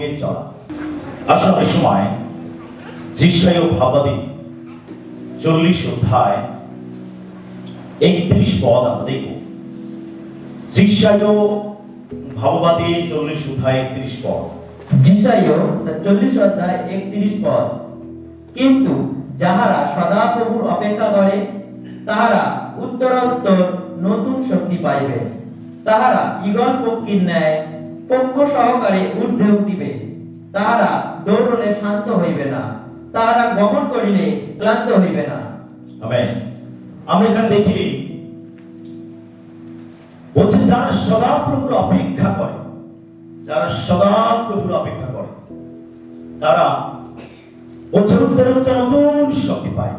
সঙ্গে চলা। আসলে সময় যিশায় ভাবাদী চল্লিশ অধ্যায় একত্রিশ পদ আমরা দেখব। যিশায় ভাববাদী চল্লিশ অধ্যায় একত্রিশ পদ। চল্লিশ অধ্যায় একত্রিশ পদ। কিন্তু যাহারা সদা প্রভুর অপেক্ষা করে, তাহারা উত্তরোত্তর নতুন শক্তি পাইবে। তাহারা ঈগল পক্ষীর ন্যায় পক্ষ সহকারে ঊর্ধ্বে উঠিবে। তাহারা দৌড়লে শান্ত হইবে না। তাহারা গমন করিলে ক্লান্ত হইবে না। আমরা এখানে দেখি, বলছে, যারা সদা প্রভুর অপেক্ষা করে, যারা সদা প্রভুর অপেক্ষা করে, তারা বছর উত্তর উত্তর নতুন শক্তি পায়।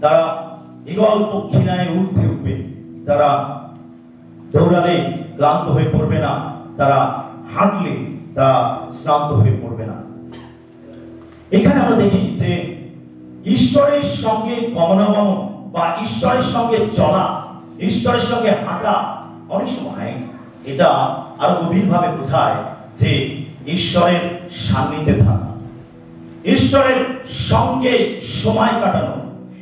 তারা ইগল পক্ষী নাই উঠতে উঠবে। তারা দৌড়ালে ক্লান্ত হয়ে পড়বে না। তারা হাঁটলে তারা শ্রান্ত হয়ে পড়বে না। এখানে আমরা দেখি যে ঈশ্বরের সঙ্গে গমনাগমন বা ঈশ্বরের সঙ্গে চলা, ঈশ্বরের সঙ্গে হাঁটা অনেক সময় এটা আরও গভীরভাবে বোঝায় যে ঈশ্বরের সান্নিধ্যে থাকা, ঈশ্বরের সঙ্গে সময় কাটানো,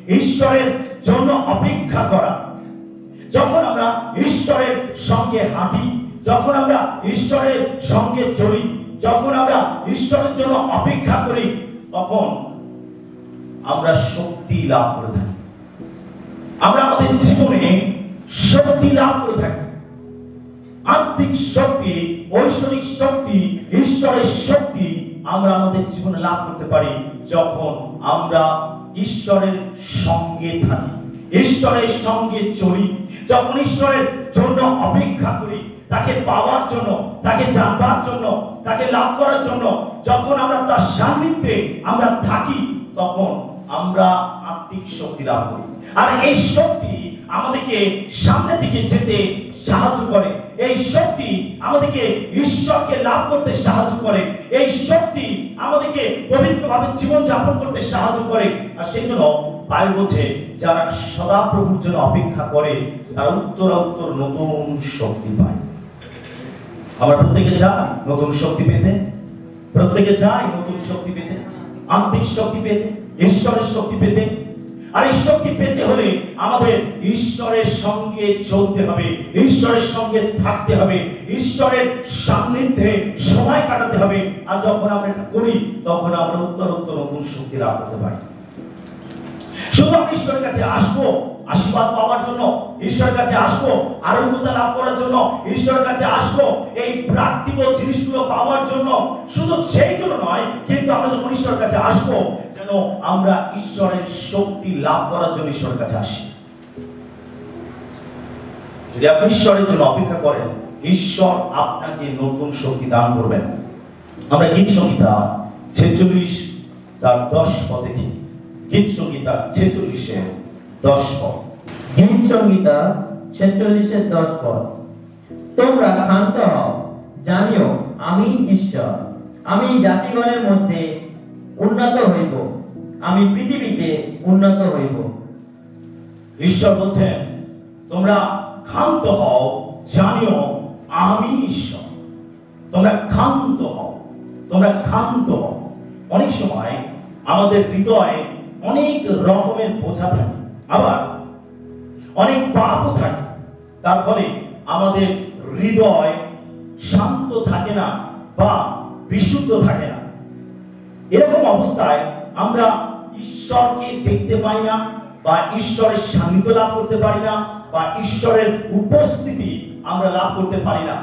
ঈশ্বরের জন্য অপেক্ষা করা। যখন আমরা ঈশ্বরের সঙ্গে হাঁটি যখন আমরা ঈশ্বরের সঙ্গে চলি, যখন আমরা ঈশ্বরের জন্য অপেক্ষা করি, তখন আমরা শক্তি লাভ করে থাকি। আমরা আমাদের জীবনে শক্তি লাভ করে থাকি। আত্মিক শক্তি, ঐশ্বরিক শক্তি, ঈশ্বরের শক্তি আমরা আমাদের জীবনে লাভ করতে পারি যখন আমরা ঈশ্বরের সঙ্গে থাকি, ঈশ্বরের সঙ্গে চলি, যখন ঈশ্বরের জন্য অপেক্ষা করি তাকে পাওয়ার জন্য, তাকে জানবার জন্য, তাকে লাভ করার জন্য যখন আমরা তার সান্নিধ্যে আমরা থাকি, তখন আমরা আত্মিক শক্তি লাভ করি। আর এই শক্তি আমাদেরকে সামনের দিকে যেতে সাহায্য করে। এই শক্তি আমাদেরকে ঈশ্বরকে লাভ করতে সাহায্য করে। এই শক্তি আমাদেরকে পবিত্রভাবে জীবন যাপন করতে সাহায্য করে। আর সেই জন্য বাইবেল বলছে, যারা সদা প্রভুর জন্য অপেক্ষা করে, তারা উত্তর উত্তর নতুন শক্তি পায়। আমরা প্রত্যেকে চাই নতুন শক্তি পেতে। প্রত্যেকে চাই নতুন শক্তি পেতে। আত্মিক শক্তি পেতে, ঈশ্বরের শক্তি পেতে। আর এই পেতে হলে আমাদের ঈশ্বরের সঙ্গে চলতে হবে, ঈশ্বরের সঙ্গে থাকতে হবে, ঈশ্বরের সান্নিধ্যে সময় কাটাতে হবে। আর যখন আমরা এটা করি, তখন আমরা উত্তর উত্তর নতুন শক্তি লাভ করতে পারি। শুধু আমরা ঈশ্বরের কাছে আসব আশীর্বাদ পাওয়ার জন্য ঈশ্বরের কাছে আসব, আরোগ্যতা লাভ করার জন্য ঈশ্বরের কাছে আসব, এই প্রাকৃতিক জিনিসগুলো পাওয়ার জন্য। শুধু সেই জন্য নয়, কিন্তু আমরা যখন ঈশ্বরের কাছে আসব, যেন আমরা ঈশ্বরের শক্তি লাভ করার জন্য ঈশ্বরের কাছে আসি। যদি আপনি ঈশ্বরের জন্য অপেক্ষা করেন, ঈশ্বর আপনাকে নতুন শক্তি দান করবেন। আমরা গীত সংহিতা ছেচল্লিশ তার দশ পদ গীত সংহিতা ছেচল্লিশে দশ পদ গীত সংহিতা ছেচল্লিশের দশ পদ তোমরা ক্ষান্ত হও, জানিও, আমি ঈশ্বর। আমি জাতিগণের মধ্যে উন্নত হইব। আমি পৃথিবীতে উন্নত হইব। ঈশ্বর বলছেন, তোমরা ক্ষান্ত হও, জানিও, আমি ঈশ্বর। তোমরা ক্ষান্ত হও, তোমরা ক্ষান্ত হও। অনেক সময় আমাদের হৃদয়ে অনেক রকমের বোঝা থাকে। আবার অনেক পাপও থাকে। তার ফলে আমাদের হৃদয় শান্ত থাকে না বা বিশুদ্ধ থাকে না। এরকম অবস্থায় আমরা ঈশ্বরকে দেখতে পাই না বা ঈশ্বরের সান্নিধ্য লাভ করতে পারি না বা ঈশ্বরের উপস্থিতি আমরা লাভ করতে পারি না।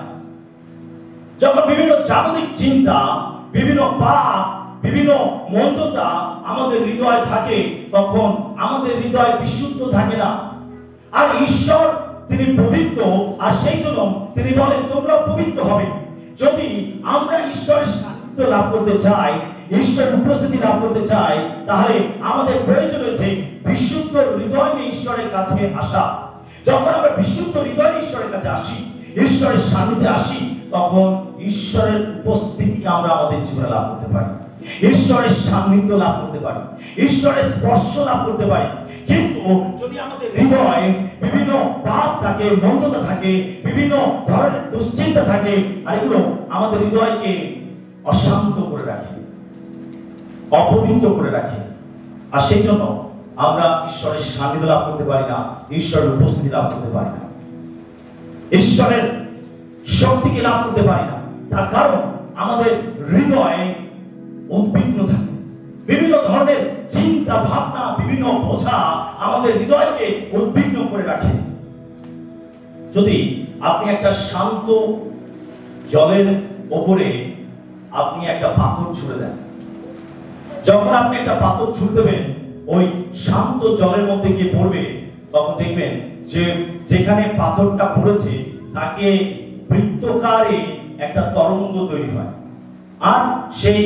যখন বিভিন্ন জাগতিক চিন্তা, বিভিন্ন পাপ বিভিন্ন মন্দতা আমাদের হৃদয়ে থাকে, তখন আমাদের হৃদয় বিশুদ্ধ থাকে না। আর ঈশ্বর তিনি পবিত্র, আর সেই জন্য তিনি বলেন, তোমরা পবিত্র হবে। যদি আমরা ঈশ্বরের সান্নিধ্য লাভ করতে চাই, ঈশ্বরের উপস্থিতি লাভ করতে চাই, তাহলে আমাদের প্রয়োজন রয়েছে বিশুদ্ধ হৃদয় নিয়ে ঈশ্বরের কাছে আসা। যখন আমরা বিশুদ্ধ হৃদয় ঈশ্বরের কাছে আসি, ঈশ্বরের সান্নিধ্যে আসি, তখন ঈশ্বরের উপস্থিতি আমরা আমাদের জীবনে লাভ করতে পারি। ঈশ্বরের সান্নিধ্য লাভ করতে পারি, ঈশ্বরের স্পর্শ লাভ করতে পারি। কিন্তু যদি আমাদের হৃদয়ে বিভিন্ন পাপ থাকে, মন্দতা থাকে, বিভিন্ন ধরনের দুশ্চিন্তা থাকে আর এগুলো আমাদের হৃদয়কে অশান্ত করে রাখে, অপবিত্র করে রাখে। আর সেই জন্য আমরা ঈশ্বরের সান্নিধ্য লাভ করতে পারি না, ঈশ্বরের উপস্থিতি লাভ করতে পারি না। ঈশ্বরের শক্তিকে লাভ করতে পারি না। তার কারণ আমাদের হৃদয়ে উদ্বিগ্ন থাকে। বিভিন্ন ধরনের চিন্তা, ভাবনা, বিভিন্ন বোঝা আমাদের হৃদয়কে উদ্বিগ্ন করে রাখে। যদি আপনি একটা শান্ত জলের ওপরে আপনি একটা পাথর ছুড়ে দেন, যখন আপনি একটা পাথর ছুড়ে দেবেন, ওই শান্ত জলের মধ্যে গিয়ে পড়বে, তখন দেখবেন যে যেখানে পাথরটা পড়েছে, তাকে বৃত্তকারে একটা তরঙ্গ তৈরি হয়। আর সেই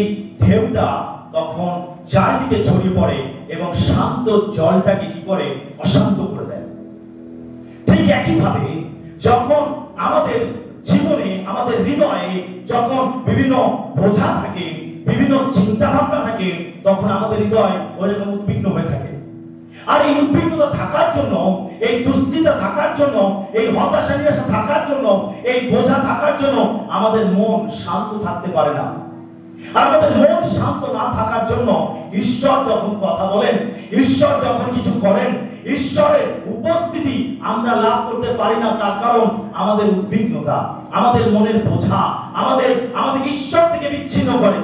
ঢেউটা তখন চারিদিকে ছড়িয়ে পড়ে এবং শান্ত জলটাকে কি করে? অশান্ত করে দেয়। ঠিক একইভাবে যখন আমাদের জীবনে, আমাদের হৃদয়ে যখন বিভিন্ন বোঝা থাকে, বিভিন্ন চিন্তা ভাবনা থাকে, তখন আমাদের হৃদয় ওইরকম উদ্বিগ্ন হয়ে থাকে। আর এই উদ্বিগ্নতা থাকার জন্য, এই দুশ্চিন্তা থাকার জন্য, এই হতাশা নিরাশা থাকার জন্য, এই বোঝা থাকার জন্য আমাদের মন শান্ত থাকতে পারে না। আমাদের মন শান্ত না থাকার জন্য ঈশ্বর যখন কথা বলেন, ঈশ্বর যখন কিছু করেন, ঈশ্বরের উপস্থিতি আমরা লাভ করতে পারি না, তার কারণ আমাদের উদ্বিগ্নতা, আমাদের মনের বোঝা, আমাদের আমাদের ঈশ্বর থেকে বিচ্ছিন্ন করে,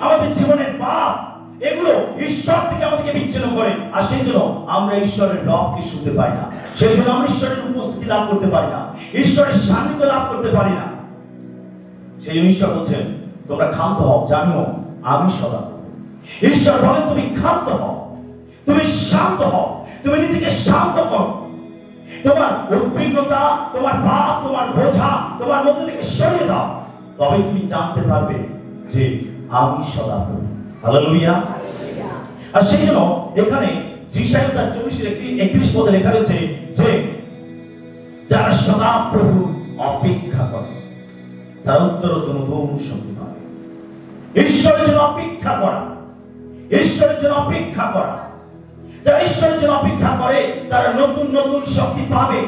আমাদের জীবনের পাপ, এগুলো ঈশ্বর থেকে আমাদেরকে বিচ্ছিন্ন করে, আর সেই জন্য আমরা ঈশ্বরের রবকে শুনতে পাই না, সেই জন্য আমরা ঈশ্বরের উপস্থিতি লাভ করতে পারি না, ঈশ্বরের সান্নিধ্য লাভ করতে পারি না। সেই জন্য ঈশ্বর বলছেন তোমরা ক্ষান্ত হও, জানিও, আমি সদা ঈশ্বর বলেন তুমি ক্ষান্ত হও, তুমি শান্ত হও, তুমি নিজেকে শান্ত করো। তোমার উদ্বিগ্নতা, তোমার পাপ, তোমার বোঝা, তোমার মধ্যে থেকে সরিয়ে দাও। তবে তুমি জানতে পারবে যে আমি সদা হালেলুয়া আর সেই জন্য এখানে যিশায় তার চব্বিশের একটি, একত্রিশ পদে লেখা রয়েছে যে, যারা সদা প্রভু অপেক্ষা করে, তার উত্তর নতুন পাবে ঈশ্বরের জন্য অপেক্ষা করা। ঈশ্বরের জন্য অপেক্ষা করা। যারা ঈশ্বরের জন্য অপেক্ষা করে, তারা নতুন নতুন শক্তি পাবে।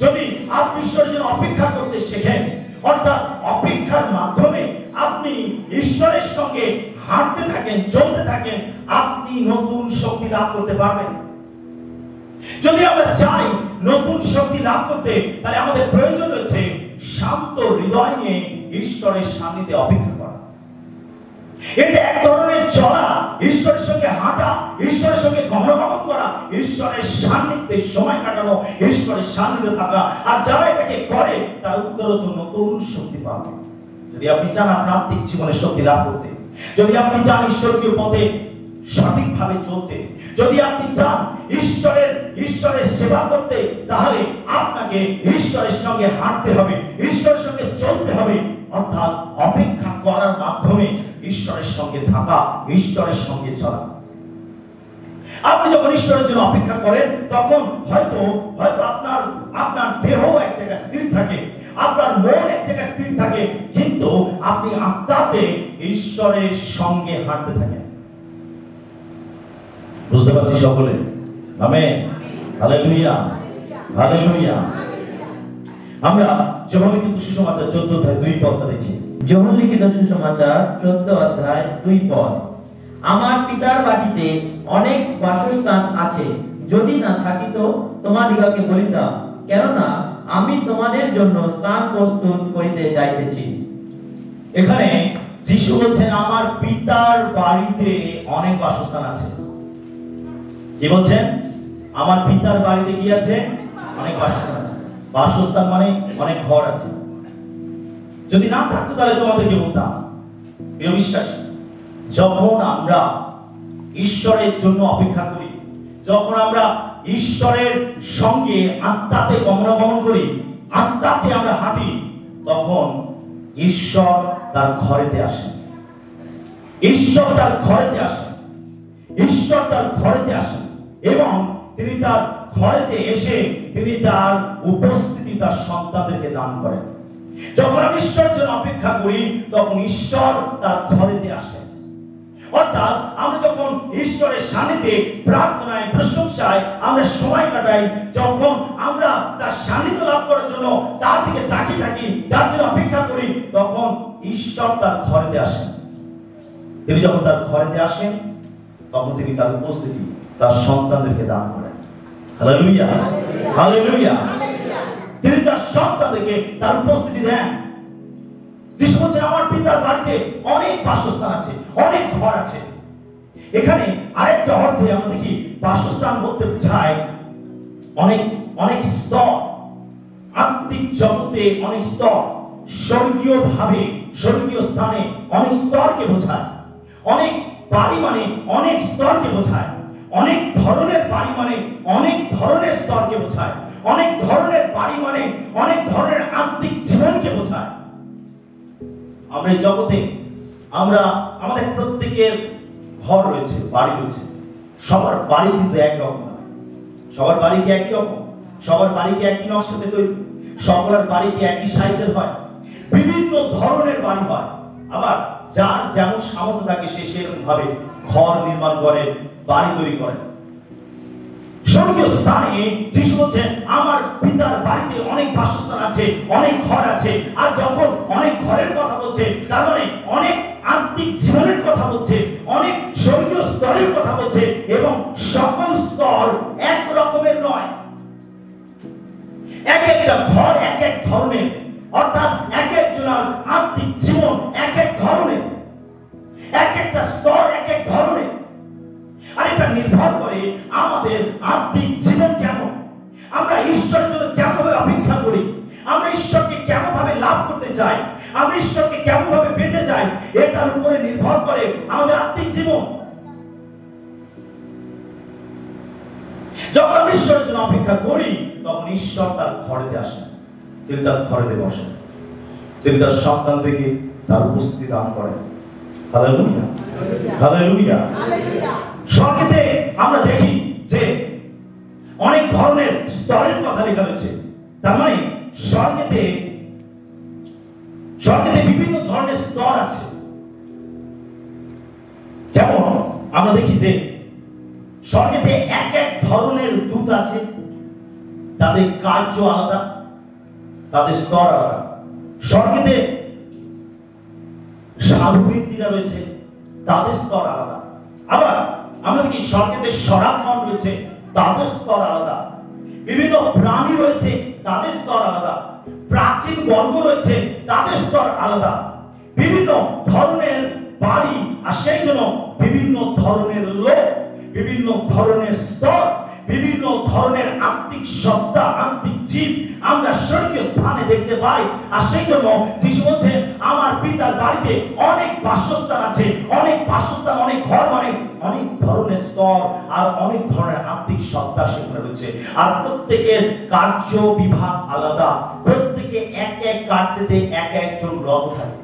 যদি আপনি ঈশ্বরের জন্য অপেক্ষা করতে শেখেন, অর্থাৎ অপেক্ষার মাধ্যমে আপনি ঈশ্বরের সঙ্গে হাঁটতে থাকেন, চলতে থাকেন, আপনি নতুন শক্তি লাভ করতে পারবেন। যদি আমরা চাই নতুন শক্তি লাভ করতে, তাহলে আমাদের প্রয়োজন রয়েছে শান্ত হৃদয় নিয়ে ঈশ্বরের সান্নিধ্যে অপেক্ষা এটা এক ধরনের চলা ঈশ্বরের সঙ্গে হাঁটা, ঈশ্বরের সঙ্গে গমনাগমন করা, ঈশ্বরের সান্নিধ্যে সময় কাটানো, ঈশ্বরের সান্নিধ্যে থাকা। আর যারা এটাকে করে, তারা উত্তরোত্তর নতুন শক্তি পাবে। যদি আপনি চান আপনার আত্মিক জীবনে শক্তি লাভ করতে, যদি আপনি চান ঈশ্বরীয় পথে সঠিকভাবে চলতে, যদি আপনি চান ঈশ্বরের ঈশ্বরের সেবা করতে, তাহলে আপনাকে ঈশ্বরের সঙ্গে হাঁটতে হবে, ঈশ্বরের সঙ্গে চলতে হবে। অর্থাৎ অপেক্ষা করার মাধ্যমে ঈশ্বরের সঙ্গে থাকা ঈশ্বরের সঙ্গে চলা। আপনি যখন ঈশ্বরের জন্য অপেক্ষা করেন তখন হয়তো হয়তো আপনার আপনার দেহ এক জায়গায় স্থির থাকে আপনার মন এক জায়গায় স্থির থাকে কিন্তু আপনি আত্মাতে ঈশ্বরের সঙ্গে হাঁটতে থাকেন। বুঝতে পারছি সকলে? আমেন। হালেলুয়া। হালেলুয়া। আমরা সুসমাচার চোদ্দ অধ্যায় দুই পদটা দেখি লিখিত সুসমাচার চোদ্দ অধ্যায় দুই পদ। আমার পিতার বাটিতে অনেক বাসস্থান আছে। যদি না থাকিত বলিতাম কেননা আমি তোমাদের জন্য স্থান প্রস্তুত করিতে যাইতেছি। এখানে যিশু বলছেন, আমার পিতার বাড়িতে অনেক বাসস্থান আছে। কি বলছেন? আমার পিতার বাড়িতে কি আছে? অনেক বাসস্থান আছে। বাসস্থান মানে অনেক ঘর আছে। যদি না থাকতো তাহলে তোমাদেরকে বলতাম প্রিয় বিশ্বাস, যখন আমরা ঈশ্বরের জন্য অপেক্ষা করি, যখন আমরা ঈশ্বরের সঙ্গে আত্মাতে গমনাগমন করি, আত্মাতে আমরা হাঁটি, তখন ঈশ্বর তার ঘরেতে আসেন ঈশ্বর তার ঘরেতে আসেন ঈশ্বর তার ঘরেতে আসেন এবং তিনি তার ঘরেতে এসে তিনি তার উপস্থিতি তার সন্তানদেরকে দান করেন। যখন আমি ঈশ্বর জন্য অপেক্ষা করি, তখন ঈশ্বর তার ঘরেতে আসেন। অর্থাৎ আমরা যখন ঈশ্বরের সান্নিধ্যে প্রার্থনায়, প্রশংসায় আমরা সময় কাটাই, যখন আমরা তার সান্নিধ্য লাভ করার জন্য তার দিকে তাকিয়ে থাকি, তার জন্য অপেক্ষা করি, তখন ঈশ্বর তার ঘরেতে আসেন। তিনি যখন তার ঘরেতে আসেন, তখন তিনি তার উপস্থিতি, তার সন্তানদেরকে দান করেন। হালেলুয়া হালেলুয়া তিনি তার সন্তানদেরকে তার উপস্থিতি দেন। যিশু বলছেন আমার পিতার বাড়িতে অনেক বাসস্থান আছে, অনেক ঘর আছে। এখানে আরেকটা অর্থে আমরা দেখি, বাসস্থান বলতে বোঝায় অনেক অনেক স্তর। আত্মিক জগতে অনেক স্তর। স্বর্গীয় ভাবে স্বর্গীয় স্থানে অনেক স্তরকে বোঝায়। অনেক বাড়ি মানে অনেক স্তরকে বোঝায়। অনেক ধরনের বাড়ি মানে অনেক ধরনের স্তরকে বোঝায়। অনেক ধরনের বাড়ি মানে অনেক ধরনের আত্মিক জীবনকে বোঝায়। আমরা জগতে, আমরা আমাদের প্রত্যেকের ঘর রয়েছে, বাড়ি রয়েছে। সবার বাড়ি কিন্তু একরকম না সবার বাড়ি কি একই রকম? সবার বাড়ি কি একই নকশাতে তৈরি? সকলের বাড়ি কি একই সাইজের হয়? বিভিন্ন ধরনের বাড়ি হয়। আবার যার যেমন সামর্থ্য থাকে, সে সেরকম ভাবে ঘর নির্মাণ করে বাড়ি তৈরি করে স্বর্গীয় স্থানে যিশু বলছেন আমার পিতার বাড়িতে অনেক বাসস্থান আছে, অনেক ঘর আছে। আর যখন অনেক ঘরের কথা বলছে, তার মানে অনেক আত্মিক জীবনের কথা বলছে, অনেক স্বর্গীয় স্তরের কথা বলছে, এবং সকল স্তর এক রকমের নয়। এক একটা ঘর এক এক ধরনের, অর্থাৎ এক এক একজনের আত্মিক জীবন এক এক ধরনের। এক একটা স্তর এক এক ধরনের আর এটা নির্ভর করে আমাদের আত্মিক জীবন কেমন? আমরা ঈশ্বরের জন্য কেমন ভাবে অপেক্ষা করি? আমরা ঈশ্বরকে কেমন ভাবে লাভ করতে চাই? আমরা ঈশ্বরকে কেমন ভাবে পেতে চাই? এটার উপরে নির্ভর করে আমাদের আত্মিক জীবন। যখন আমরা ঈশ্বরের জন্য অপেক্ষা করি, তখন ঈশ্বর তার ঘরেতে আসেন। তিনি তার ঘরেতে বসেন। তিনি তার সন্তান থেকে তার উপস্থিতি দান করেন। হালেলুয়া হালেলুয়া স্বর্গেতে আমরা দেখি যে অনেক ধরনের স্তরের কথা লেখা রয়েছে। তার মানে স্বর্গেতে স্বর্গেতে বিভিন্ন ধরনের স্তর আছে। যেমন আমরা দেখি যে স্বর্গেতে এক এক ধরনের দূত আছে। তাদের কার্য আলাদা তাদের স্তর আলাদা। স্বর্গেতে সাধু ব্যক্তিরা রয়েছে, তাদের স্তর আলাদা। আবার আমরা দেখি স্বর্গেতে সরাবগণ রয়েছে, তাদের স্তর আলাদা। বিভিন্ন প্রাণী রয়েছে, তাদের স্তর আলাদা। প্রাচীন বর্গ রয়েছে, তাদের স্তর আলাদা। বিভিন্ন ধরনের বাড়ি, আর সেই জন্য বিভিন্ন ধরনের লোক, বিভিন্ন ধরনের স্তর বিভিন্ন ধরনের আত্মিক সত্তা, আত্মিক জীব আমরা স্বর্গীয় স্থানে দেখতে পাই। আর সেই জন্য যিশু বলছে, আমার পিতার বাড়িতে অনেক বাসস্থান আছে, অনেক বাসস্থান, অনেক ঘর মানে অনেক ধরনের স্তর আর অনেক ধরনের আত্মিক সত্তা সেখানে রয়েছে। আর প্রত্যেকের কার্য বিভাগ আলাদা। প্রত্যেকে এক এক কার্যেতে এক একজন রব থাকে।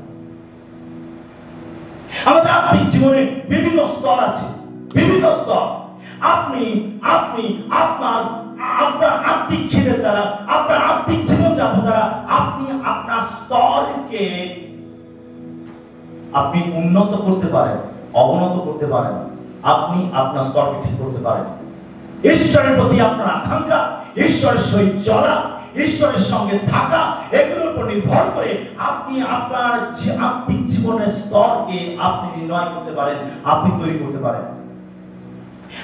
আমাদের আত্মিক জীবনে বিভিন্ন স্তর আছে, বিভিন্ন স্তর। আপনি আপনি, আপনার আপনার আত্মিক খিদের দ্বারা, আপনার আত্মিক জীবনযাপন দ্বারা আপনি আপনার স্তরকে আপনি উন্নত করতে পারেন, অবনত করতে পারেন, আপনি আপনার স্তরকে ঠিক করতে পারেন। ঈশ্বরের প্রতি আপনার আকাঙ্ক্ষা, ঈশ্বরের সহিত চলা, ঈশ্বরের সঙ্গে থাকা, এগুলোর উপর নির্ভর করে আপনি আপনার আত্মিক জীবনের স্তরকে আপনি নির্ণয় করতে পারেন, আপনি তৈরি করতে পারেন।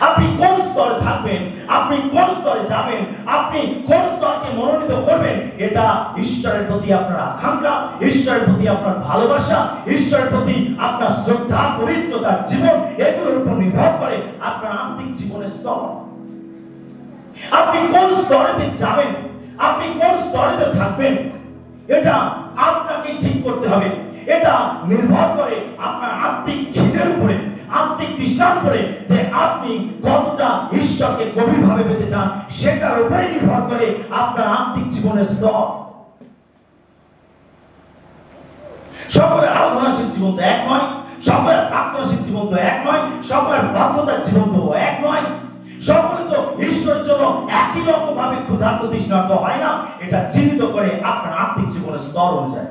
আপনি কোন স্তরে থাকবেন? আপনি কোন স্তরে যাবেন? আপনি কোন স্তরকে মনোনীত করবেন? এটা ঈশ্বরের প্রতি আপনার আকাঙ্ক্ষা, ঈশ্বরের প্রতি আপনার ভালোবাসা, ঈশ্বরের প্রতি আপনার শ্রদ্ধা, পবিত্রতার জীবন, এগুলোর উপর নির্ভর করে আপনার আত্মিক জীবনের স্তর। আপনি কোন স্তরেতে যাবেন? আপনি কোন স্তরেতে থাকবেন? এটা আপনাকে ঠিক করতে হবে। এটা নির্ভর করে আপনার আত্মিক খিদের উপরে। আত্মিক উপরে যে আপনি কতটা ঈশ্বরকে গভীরভাবে পেতে চান, সেটার উপরে নির্ভর করে আপনার আত্মিক জীবনের স্তর। সকলের জীবন তো এক নয়, সকলের জীবন তো এক নয়, সকলের বাধ্যতার জীবন তো এক নয়। সকলে তো ঈশ্বরের জন্য একই রকম ভাবে হয় না, এটা চিহ্নিত করে আপনার আত্মিক জীবনের স্তর অনুযায়ী।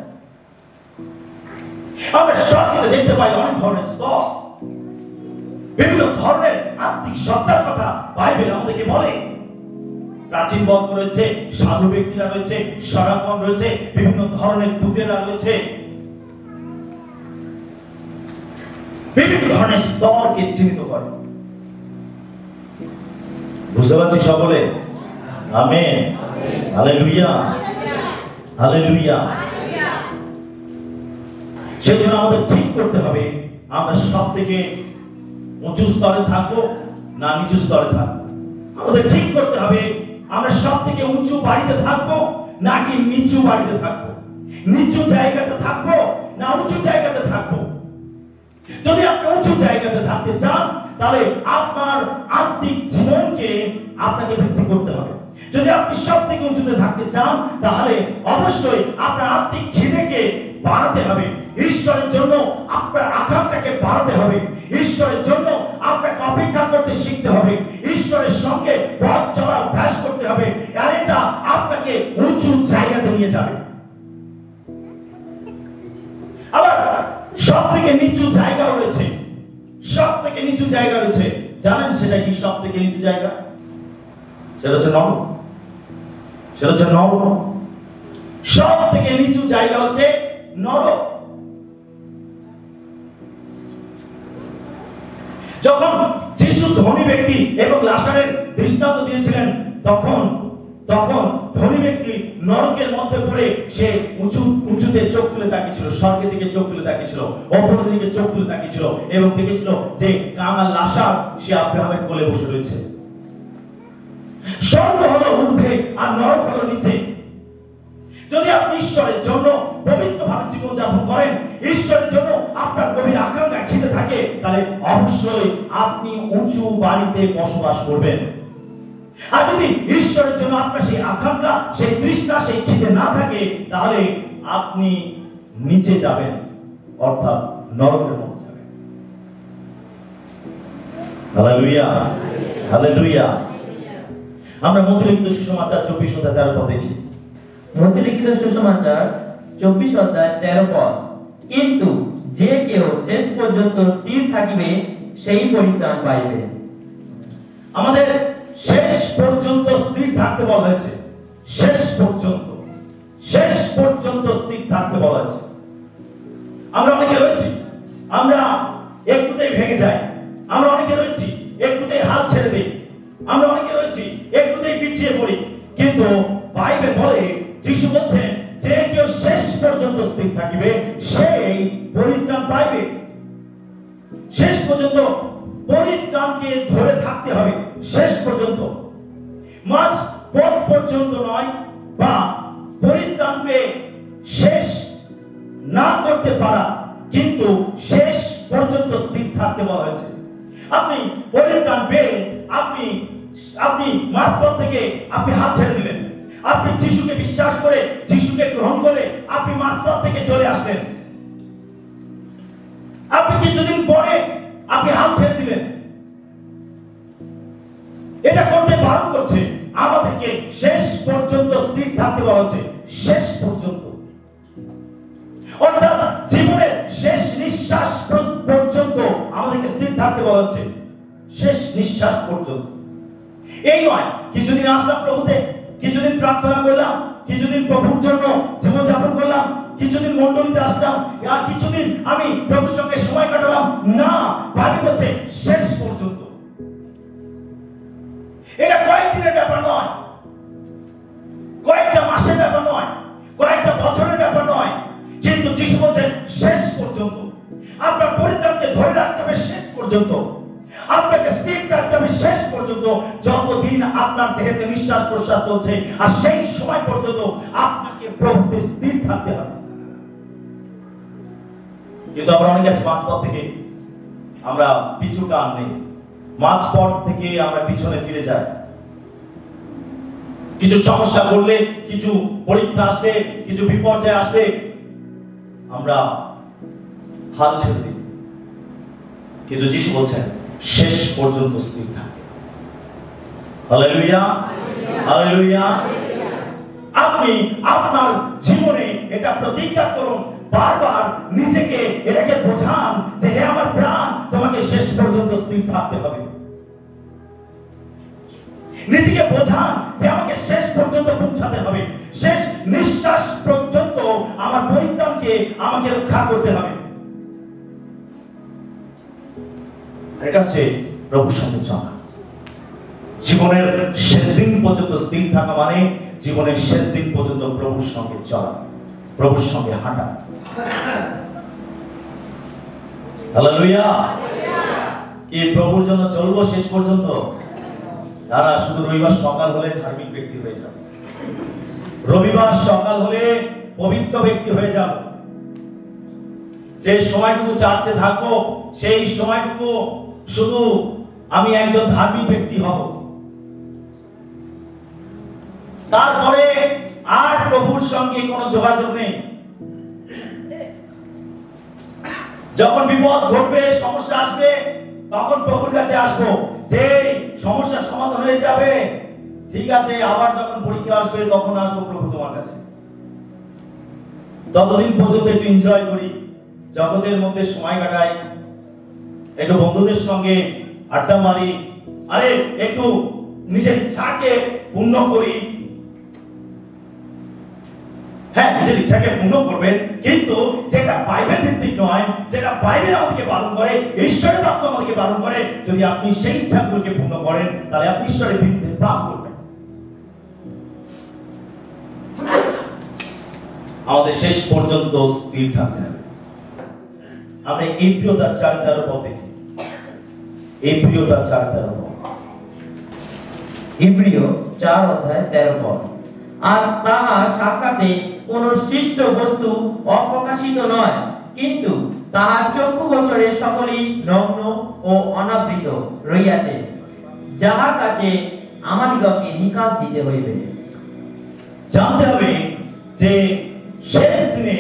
আমরা সবকিছু দেখতে পাই অনেক ধরনের স্তর। বিভিন্ন ধরনের আত্মিক সত্তার কথা বাইবেল আমাদেরকে বলে। প্রাচীন বর্গ রয়েছে, সাধু ব্যক্তিরা রয়েছে সরাকন রয়েছে, বিভিন্ন ধরনের দূতেরা রয়েছে। বিভিন্ন ধরনের স্তরকে চিহ্নিত করে। বুঝতে পারছি সকলে? আমেন। হালেলুয়া। হালেলুয়া। সেই জন্য আমাদের ঠিক করতে হবে, আমরা সব থেকে উঁচু স্তরে থাকো না নিচু স্তরে থাকো। আমাদের ঠিক করতে হবে, আমরা সব থেকে উঁচু বাড়িতে থাকব নাকি নিচু বাড়িতে থাকব? নিচু জায়গাতে থাকব না উঁচু জায়গাতে থাকব? যদি আপনি উঁচু জায়গাতে থাকতে চান, তাহলে আপনার আত্মিক জীবনকে আপনাকে বৃদ্ধি করতে হবে। যদি আপনি সব থেকে উঁচুতে থাকতে চান, তাহলে অবশ্যই আপনার আত্মিক খিদেকে বাড়াতে হবে। ঈশ্বরের জন্য আপনার আকাঙ্ক্ষাকে বাড়াতে হবে। ঈশ্বরের জন্য আপনাকে অপেক্ষা করতে শিখতে হবে। ঈশ্বরের সঙ্গে পথ চলা অভ্যাস করতে হবে। আর এটা আপনাকে উঁচু জায়গাতে নিয়ে যাবে। আবার সব থেকে নিচু জায়গা রয়েছে। সব থেকে নিচু জায়গা রয়েছে। জানেন সেটা কি সব থেকে নিচু জায়গা? সেটা হচ্ছে নরক সেটা হচ্ছে নরক সব থেকে নিচু জায়গা হচ্ছে নরক যখন যিশু ধনী ব্যক্তি এবং লাসারের দৃষ্টান্ত দিয়েছিলেন, তখন তখন ধনী ব্যক্তি নরকের মধ্যে পড়ে সে উঁচু, উঁচুতে চোখ তুলে তাকিয়েছিল, স্বর্গের দিকে চোখ তুলে তাকিয়েছিল, অপরের দিকে চোখ তুলে তাকিয়েছিল এবং দেখেছিল যে কাঙাল লাসার, সে আব্রাহামের কোলে বসে রয়েছে। স্বর্গ হলো ঊর্ধ্বে আর নরক হলো নিচে। যদি আপনি ঈশ্বরের জন্য পবিত্রভাবে জীবনযাপন করেন, ঈশ্বরের জন্য আপনার গভীর আকাঙ্ক্ষা খিদে থাকে, তাহলে অবশ্যই আপনি উঁচু বাড়িতে বসবাস করবেন। আর যদি ঈশ্বরের জন্য আপনার সেই আকাঙ্ক্ষা, সেই তৃষ্ণা, সেই খিদে না থাকে, তাহলে আপনি নিচে যাবেন, অর্থাৎ নরকের মধ্যে যাবেন। হালেলুয়া হালেলুয়া আমরা মধ্যলিখিত সুসমাচার চব্বিশ অধ্যায় তেরো পদ দেখি। মতিলিখিত সুসমাচার চব্বিশ অধ্যায় তেরো পদ। কিন্তু যে কেউ শেষ পর্যন্ত স্থির থাকিবে, সেই পরিত্রাণ পাইবে। আমাদের শেষ পর্যন্ত স্থির থাকতে বলা হয়েছে। শেষ পর্যন্ত। শেষ পর্যন্ত স্থির থাকতে বলা হয়েছে। আমরা অনেকে রয়েছি। আমরা শেষ পর্যন্ত পরিত্রাণকে ধরে থাকতে হবে, শেষ পর্যন্ত। মাঝ পথ পর্যন্ত নয়, বা পরিত্রাণ পেয়ে শেষ না করতে পারা, কিন্তু শেষ পর্যন্ত স্থির থাকতে বলা হয়েছে। আপনি পরিত্রাণ পেয়ে আপনি আপনি মাঝপথ থেকে আপনি হাত ছেড়ে দিলেন। আপনি যিশুকে বিশ্বাস করে, যিশুকে গ্রহণ করে আপনি মাঝপথ থেকে চলে আসলেন। আপনি কিছুদিন পরে আপনি হাল ছেড়ে দিলেন। এটা করতে বারণ করছে। আমাদেরকে শেষ পর্যন্ত স্থির থাকতে বলা হচ্ছে। শেষ পর্যন্ত। অর্থাৎ জীবনের শেষ নিঃশ্বাস পর্যন্ত আমাদেরকে স্থির থাকতে বলা হচ্ছে। শেষ নিঃশ্বাস পর্যন্ত। এই নয়, কিছুদিন আসলাম প্রভুতে, কিছুদিন প্রার্থনা করলাম, কিছুদিন প্রভুর জন্য জীবনযাপন করলাম কিছুদিন মন্ডলীতে আসলাম আর কিছুদিন আমি প্রভুর সঙ্গে সময় কাটালাম। না ভাবি বলছে শেষ পর্যন্ত। এটা কয়েকদিনের ব্যাপার নয়। কয়েকটা মাসের ব্যাপার নয়। কয়েকটা বছরের ব্যাপার নয়। কিন্তু যিশু বলছেন, শেষ পর্যন্ত। আপনার পরিত্রাণকে ধরে রাখতে হবে শেষ পর্যন্ত। আপনাকে স্থির রাখতে হবে শেষ পর্যন্ত। যতদিন আপনার দেহেতে নিঃশ্বাস প্রশ্বাস চলছে, আর সেই সময় পর্যন্ত আপনাকে প্রভুতে স্থির থাকতে হবে। কিন্তু আমরা অনেক আছে মাঝপথ থেকে আমরা পিছু কান নেই। মাঝপথ থেকে আমরা পিছনে ফিরে যাই। কিছু সমস্যা করলে, কিছু পরীক্ষা আসলে, কিছু বিপর্যয় আসলে আমরা হাল ছেড়ে দিই। কিন্তু যিশু বলছেন, শেষ পর্যন্ত স্থির থাকে হালেলুয়া হালেলুয়া। আপনি আপনার জীবনে এটা প্রতিজ্ঞা করুন বারবার নিজেকে এটাকে বোঝান যে হে আমার প্রাণ, তোমাকে শেষ পর্যন্ত স্থির থাকতে হবে। নিজেকে বোঝান যে আমাকে শেষ পর্যন্ত পৌঁছাতে হবে। শেষ নিঃশ্বাস পর্যন্ত আমার পরিত্রাণকে আমাকে রক্ষা করতে হবে। এটা হচ্ছে সঙ্গে চলা জীবনের শেষ দিন পর্যন্ত স্থির থাকা মানে জীবনের শেষ দিন পর্যন্ত প্রভুর সঙ্গে চলা, প্রভুর সঙ্গে হাঁটা। হালেলুয়া। কি প্রভুর জন্য চলবো শেষ পর্যন্ত? তারা শুধু রবিবার সকাল হলে ধার্মিক ব্যক্তি হয়ে যাবে রবিবার সকাল হলে পবিত্র ব্যক্তি হয়ে যে সময়টুকু চার্চে থাকব, সেই সময়টুকু শুধু আমি একজন ধার্মিক ব্যক্তি হব। তারপরে আর প্রভুর সঙ্গে কোনো যোগাযোগ নেই। যখন বিপদ ঘটবে, সমস্যা আসবে, তখন প্রভুর কাছে আসব। যে সমস্যার সমাধান হয়ে যাবে, ঠিক আছে, আবার যখন পরীক্ষা আসবে, তখন আসব প্রভু তোমার কাছে। ততদিন পর্যন্ত একটু এনজয় করি। জগতের মধ্যে সময় কাটাই। একটু বন্ধুদের সঙ্গে আড্ডা মারি। আরে, একটু নিজের ইচ্ছাকে পূর্ণ করি। হ্যাঁ নিজের ইচ্ছাকে পূর্ণ করবেন। কিন্তু যেটা বাইবেল ভিত্তিক নয়, যেটা বাইবেল আমাদেরকে পালন করে, ঈশ্বরের বাক্য আমাদেরকে পালন করে, যদি আপনি সেই ইচ্ছাগুলোকে পূর্ণ করেন, তাহলে আপনি ঈশ্বরের ভিত্তিতে পাপ করবেন। আমাদের শেষ পর্যন্ত স্থির থাকতে হবে। আমরা এই প্রিয়তার চার তেরো পথ দেখি। এই প্রিয়তার চার তেরো পথ। ইব্রিয় চার অধ্যায় তেরো পদ আর তাহার সাক্ষাতে কোন সৃষ্ট বস্তু অপ্রকাশিত নয়, কিন্তু তাহার চক্ষু গোচরে সকলেই নগ্ন ও অনাবৃত রইয়াছে, যাহার কাছে আমাদিগকে নিকাশ দিতে হইবে। জানতে হবে যে শেষ দিনে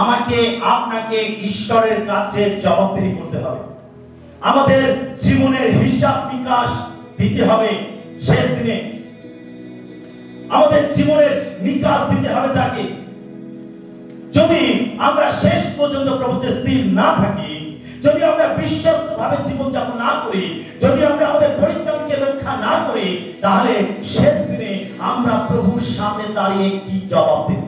আমাকে, আপনাকে ঈশ্বরের কাছে জবাবদিহি করতে হবে। আমাদের জীবনের হিসাব নিকাশ দিতে হবে শেষ দিনে। আমাদের জীবনের নিকাশ দিতে হবে তাকে। যদি আমরা শেষ পর্যন্ত প্রভুতে স্থির না থাকি, যদি আমরা বিশ্বস্ত ভাবে জীবনযাপন না করি, যদি আমরা আমাদের পরিত্রাণকে রক্ষা না করি, তাহলে শেষ দিনে আমরা প্রভুর সামনে দাঁড়িয়ে কি জবাব দেব?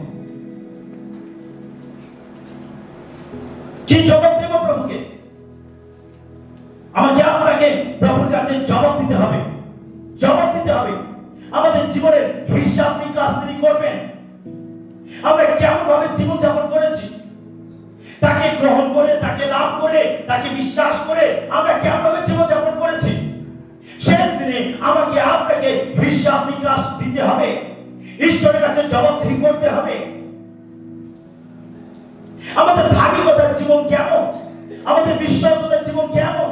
কি জবাব দেব প্রভুকে? আমাকে আপনাকে প্রভুর কাছে জবাব দিতে হবে। জবাব দিতে হবে। আমাদের জীবনের হিসাব নিকাশ তিনি করবেন। আমরা কেমন ভাবে জীবনযাপন করেছি? তাকে গ্রহণ করে, তাকে লাভ করে, তাকে বিশ্বাস করে আমরা কেমন ভাবে জীবনযাপন করেছি? শেষ দিনে আমাকে আপনাকে হিসাব নিকাশ দিতে হবে। ঈশ্বরের কাছে জবাবদিহি করতে হবে। আমাদের ধার্মিকতার জীবন কেমন? আমাদের বিশ্বাসতার জীবন কেমন?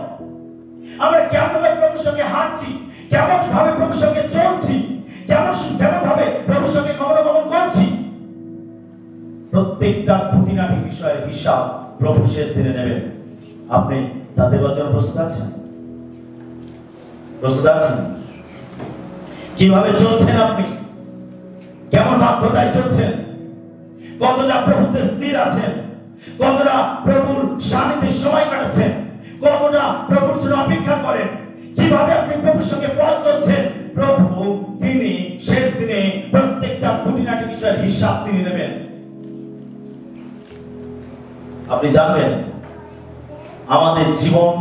আমরা কেমন ভাবে প্রভুর সঙ্গে হাঁটছি? কেমন ভাবে প্রভুর সঙ্গে চলছি? কেমন কেমন ভাবে প্রভুর সঙ্গে গমনাগমন করছি? প্রত্যেকটা খুঁটিনাটি বিষয়ের হিসাব প্রভু শেষ দিনে নেবেন। আপনি তাদের জন্য প্রস্তুত আছেন? প্রস্তুত আছেন? কীভাবে চলছেন আপনি? কেমন বাধ্যতায় চলছেন? কতটা প্রভুতে স্থির আছেন? কতটা প্রভুর সান্নিধ্যে সময় কাটাচ্ছেন? কতটা প্রভুর জন্য অপেক্ষা করেন? কীভাবে আপনি প্রভুর সঙ্গে পথ চলছেন? প্রভু, তিনি শেষ দিনে প্রত্যেকটা খুঁটিনাটি বিষয়ের হিসাব তিনি নেবেন। আপনি জানবেন, আমাদের জীবন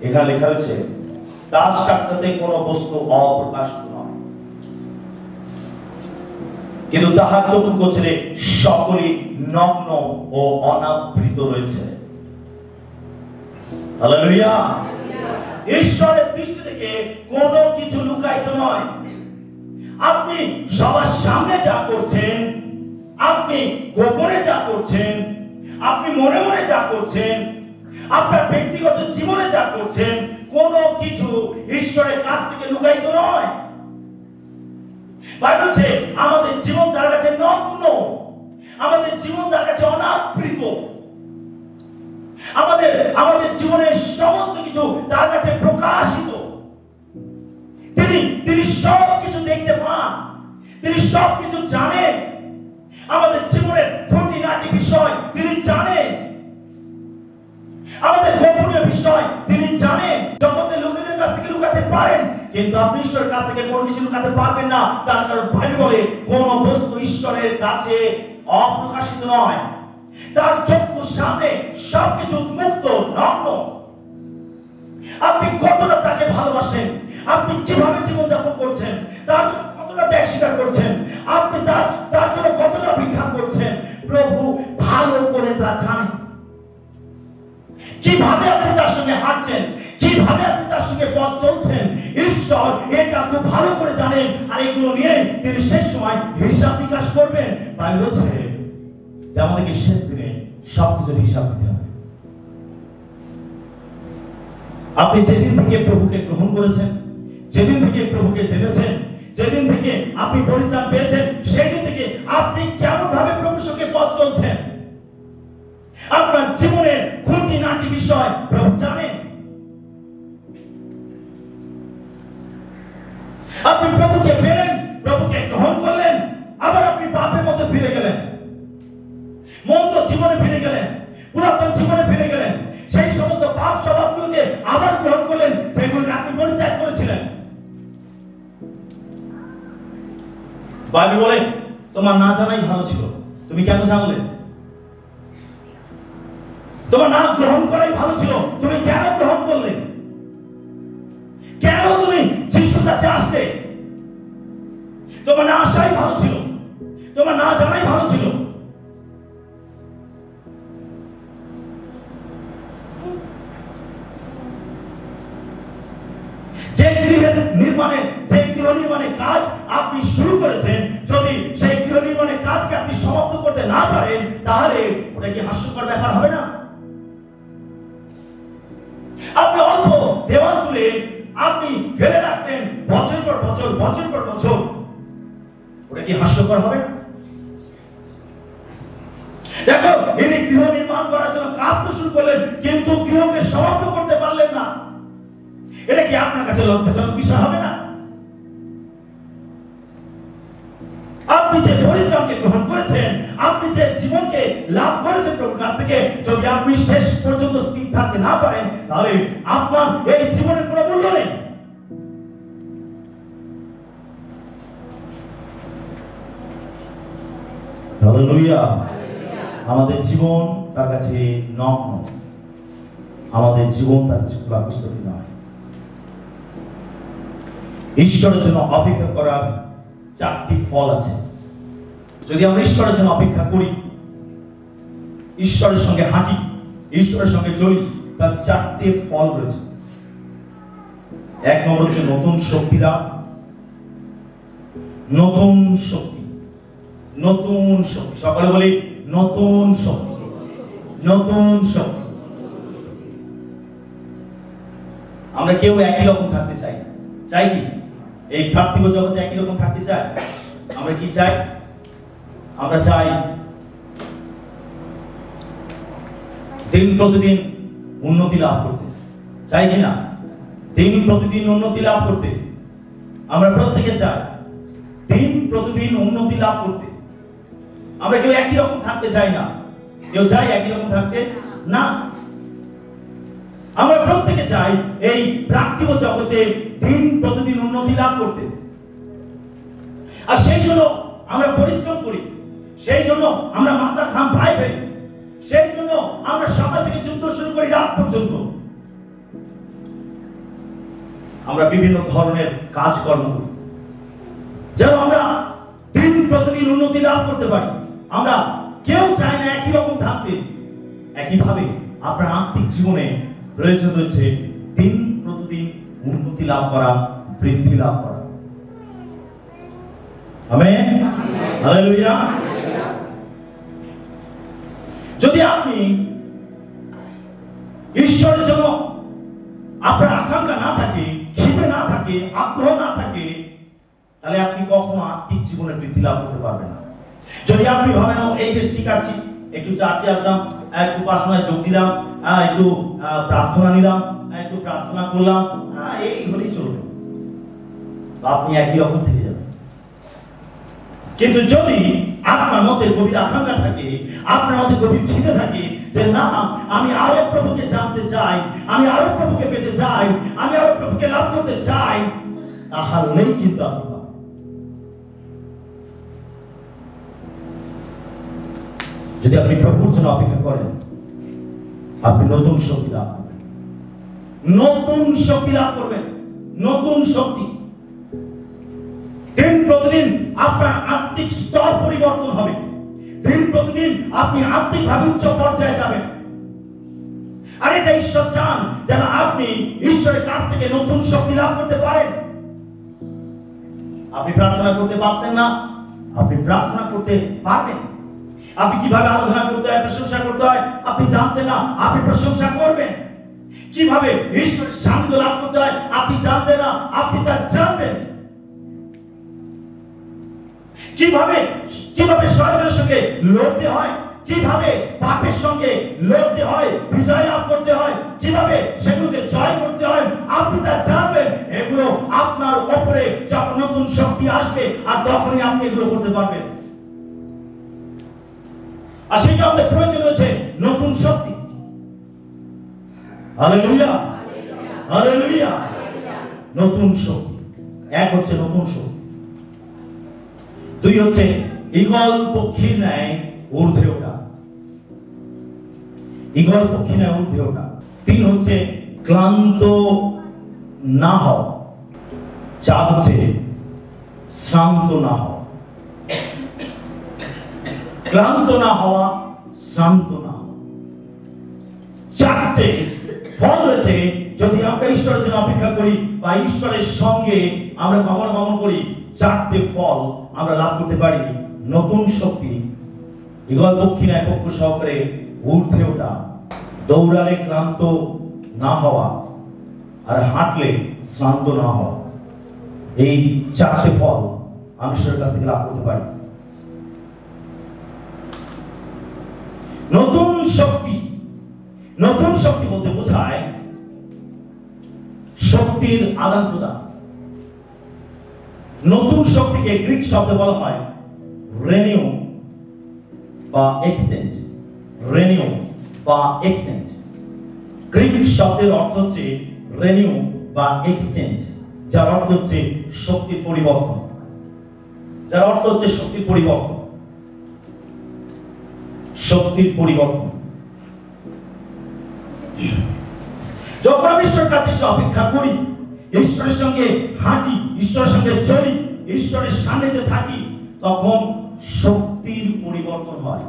এখানে লেখা হয়েছে তার সাক্ষাতে কোন বস্তু অপ্রকাশিত নয়। কিন্তু তাহার চতুর্গোচরে সকলেই নগ্ন ও অনাবৃত রয়েছে। ঈশ্বরের দৃষ্টি থেকে কোনো কিছু লুকায়িত নয়। আপনি সবার সামনে যা করছেন, আপনি গোপনে যা করছেন আপনি মনে মনে যা করছেন, আপনার ব্যক্তিগত জীবনে যা করছেন, কোনো কিছু ঈশ্বরের কাছ থেকে লুকায়িত নয়। বলছে, আমাদের জীবন তার কাছে নগ্ন। আমাদের জীবন তার কাছে অনাবৃত। আমাদের আমাদের জীবনের সমস্ত কিছু তার কাছে প্রকাশিত। তিনি তিনি সব কিছু দেখতে পান। তিনি সব কিছু জানেন। আমাদের জীবনের খুঁটিনাটি বিষয় তিনি জানেন। আমাদের গোপনীয় বিষয়, তিনি জানেন। জগতের আপনি ঈশ্বরের কাছ থেকে কোনো কিছু লুকাতে পারবেন না। তার কারণ বাইবেল বলে বস্তু ঈশ্বরের কাছে অপ্রকাশিত নয়। তার চক্ষুর সামনে সবকিছু মুক্ত নগ্ন আপনি কতটা তাকে ভালোবাসেন? আপনি কীভাবে জীবনযাপন করছেন, তার জন্য কতটা ত্যাগ স্বীকার করছেন? আপনি তার তার জন্য কতটা ভিক্ষা করছেন? প্রভু ভালো করে তা জানেন কীভাবে আপনি তার সঙ্গে হাঁটছেন কীভাবে আপনি তার সঙ্গে পথ চলছেন, ঈশ্বর এটা খুব ভালো করে জানেন আর এগুলো নিয়ে তিনি শেষ সময় হিসাব বিকাশ করবেন। বাইবেল বলছে যে আমাদেরকে শেষ দিনে সবকিছুর হিসাব দিতে হবে। আপনি যেদিন থেকে প্রভুকে গ্রহণ করেছেন, যেদিন থেকে প্রভুকে জেনেছেন যেদিন থেকে আপনি পরিত্রাণ পেয়েছেন সেই দিন থেকে আপনি কেমন ভাবে সঙ্গে পথ চলছেন? আপনার জীবনের খুঁটি নাটি বিষয় প্রভু জানেন। আপনি প্রভুকে পেলেন, প্রভুকে গ্রহণ করলেন, আবার আপনি পাপের মধ্যে ফিরে গেলেন। মন্দ জীবনে ফিরে গেলেন, পুরাতন জীবনে ফিরে গেলেন। সেই সমস্ত পাপ স্বভাবগুলোকে আবার গ্রহণ করলেন যেগুলোকে আপনি পরিত্যাগ করেছিলেন। বাইবেল বলে, তোমার না জানাই ভালো ছিল। তুমি কেন জানলে? তোমার নাম গ্রহণ করাই ভালো ছিল। তুমি কেন গ্রহণ করলে? কেন তুমি যিশুর কাছে আসলে? তোমার না আসাই ভালো ছিল। তোমার না জানাই ভালো ছিল। যে গৃহের নির্মাণের গৃহ কাজ আপনি শুরু করেছেন, যদি সেই কাজকে আপনি সমাপ্ত করতে না পারেন, তাহলে ওটা কি হাস্যকর ব্যাপার হবে না? আপনি অল্প দেওয়াল তুলে আপনি ফেলে রাখলেন বছর পর বছর বছর পর বছর। ওটা কি হাস্যকর হবে দেখো, ইনি গৃহ নির্মাণ করার জন্য কাজ তো শুরু করলেন, কিন্তু গৃহকে সমাপ্ত করতে পারলেন না। এটা কি আপনার কাছে লজ্জাজনক বিষয় হবে না? আপনি যে পরিত্রাণকে গ্রহণ করেছেন, আপনি যে জীবনকে লাভ করেছেন প্রভুর কাছ থেকে, যদি আপনি শেষ পর্যন্ত স্থির থাকতে না পারেন, তাহলে আপনার এই জীবনের কোনো মূল্য নেই। আমাদের জীবন তার কাছে নগ্ন। আমাদের জীবন তার কাছে খোলা পুস্তকে নয়। ঈশ্বরের জন্য অপেক্ষা করার চারটি ফল আছে। যদি আমরা ঈশ্বরের জন্য অপেক্ষা করি, ঈশ্বরের সঙ্গে হাঁটি, ঈশ্বরের সঙ্গে চলি, তার চারটে ফল রয়েছে। এক নম্বর হচ্ছে নতুন শক্তি দাও। নতুন শক্তি। নতুন শক্তি। সকালে বলি, নতুন শক্তি। নতুন শক্তি। আমরা কেউ একই রকম থাকতে চাই। চাই কি? এই পার্থিব জগতে একই রকম থাকতে চাই আমরা কি চাই? আমরা চাই দিন প্রতিদিন উন্নতি লাভ করতে। চাই কি না? দিন প্রতিদিন উন্নতি লাভ করতে। আমরা প্রত্যেকে চাই দিন প্রতিদিন উন্নতি লাভ করতে। আমরা কেউ একই রকম থাকতে চাই না। কেউ চাই একই রকম থাকতে না। আমরা প্রত্যেকে চাই এই প্রাকৃতিক জগতে দিন প্রতিদিন উন্নতি লাভ করতে। আর সেই জন্য আমরা পরিশ্রম করি। সেই জন্য আমরা মাথার ঘাম পাই ফেলি। সেই জন্য আমরা সকাল থেকে যুদ্ধ শুরু করি রাত পর্যন্ত। আমরা বিভিন্ন ধরনের কাজকর্ম করি। যেন আমরা দিন প্রতিদিন উন্নতি লাভ করতে পারি। আমরা কেউ চাই না একই রকম থাকতে। একইভাবে আপনার আর্থিক জীবনে প্রয়োজন রয়েছে দিন প্রতিদিন উন্নতি লাভ করা, বৃদ্ধি লাভ করা। যদি আপনি ঈশ্বরের জন্য আপনার আকাঙ্ক্ষা না থাকে খিদে না থাকে, আগ্রহ না থাকে, তাহলে আপনি কখনো আত্মিক জীবনে বৃদ্ধি লাভ করতে পারবেন না। যদি আপনি ভাবেন এই বেশ ঠিক আছে, একটু চার্চে আসলাম একটু উপাসনায় যোগ দিলাম একটু প্রার্থনা নিলাম একটু প্রার্থনা করলাম এই হলেই চলবে। আপনি একই রকম থেকে যাবেন। কিন্তু যদি আপনার গভীর আকাঙ্ক্ষা থাকে, আপনার গভীর খিদে থাকে যে, না, আমি আরও প্রভুকে জানতে চাই, আমি আরও প্রভুকে পেতে চাই, আমি আরও প্রভুকে লাভ করতে চাই, তাহলেই কিন্তু আপনি যদি আপনি প্রভুর জন্য অপেক্ষা করেন, আপনি নতুন শক্তি লাভ নতুন শক্তি লাভ করবেন। নতুন শক্তি। দিন প্রতিদিন আপনার আত্মিক স্তর পরিবর্তন হবে। দিন প্রতিদিন আপনি আত্মিক ভাবে উচ্চ পর্যায়ে যাবেন। আর এটা ঈশ্বর চান, যেন আপনি ঈশ্বরের কাছ থেকে নতুন শক্তি লাভ করতে পারেন। আপনি প্রার্থনা করতে পারতেন না। আপনি প্রার্থনা করতে পারবেন। আপনি কীভাবে আরাধনা করতে হয়, প্রশংসা করতে হয়, আপনি জানতেন না, আপনি প্রশংসা করবেন। কীভাবে ঈশ্বরের সান্নিধ্য লাভ করতে হয় আপনি জানতেন না, আপনি তা জানবেন। কীভাবে কীভাবে শয়তানের সঙ্গে লড়তে হয়, কীভাবে পাপের সঙ্গে লড়তে হয়, বিজয় লাভ করতে হয়, কীভাবে সেগুলোকে জয় করতে হয়, আপনি তা জানবেন। এগুলো আপনার উপরে যখন নতুন শক্তি আসবে, আর তখনই আপনি এগুলো করতে পারবেন। আর সেটা আমাদের প্রয়োজন হচ্ছে নতুন শক্তি হালেলুয়া হালেলুয়া নতুন শক্তি। এক হচ্ছে নতুন শক্তি। দুই হচ্ছে ইগল পক্ষীর ন্যায় ঊর্ধ্বে ওঠা। ইগল পক্ষী ঊর্ধ্বে ওঠা। তিন হচ্ছে ক্লান্ত না হওয়া। চার হচ্ছে শ্রান্ত না হওয়া। ক্লান্ত না হওয়া, শ্রান্ত না হওয়া। চারটে ফল রয়েছে, যদি আমরা ঈশ্বরের জন্য অপেক্ষা করি বা ঈশ্বরের সঙ্গে আমরা গমন গমন করি, চারটে ফল আমরা লাভ করতে পারি। নতুন শক্তি ইগল দক্ষিণ একক্ষ সহকারে ঊর্ধ্বে ওঠা, দৌড়ালে ক্লান্ত না হওয়া আর হাঁটলে শ্রান্ত না হওয়া। এই চারটে ফল আমি ঈশ্বরের কাছ থেকে লাভ করতে পারি। নতুন শক্তি নতুন শক্তি বলতে বোঝায় শক্তির আদান প্রদান। নতুন শক্তিকে গ্রিক শব্দে বলা হয় রেনিউ বা এক্সচেঞ্জ। রেনিউ বা এক্সচেঞ্জ। গ্রিক শব্দের অর্থ হচ্ছে রেনিউ বা এক্সচেঞ্জ, যার অর্থ হচ্ছে শক্তির পরিবর্তন। যার অর্থ হচ্ছে শক্তির পরিবর্তন। শক্তির পরিবর্তন। যখন আমি ঈশ্বরের কাছে এসে অপেক্ষা করি, ঈশ্বরের সঙ্গে হাঁটি, ঈশ্বরের সঙ্গে চলি, ঈশ্বরের সান্নিধ্যে থাকি, তখন শক্তির পরিবর্তন হয়।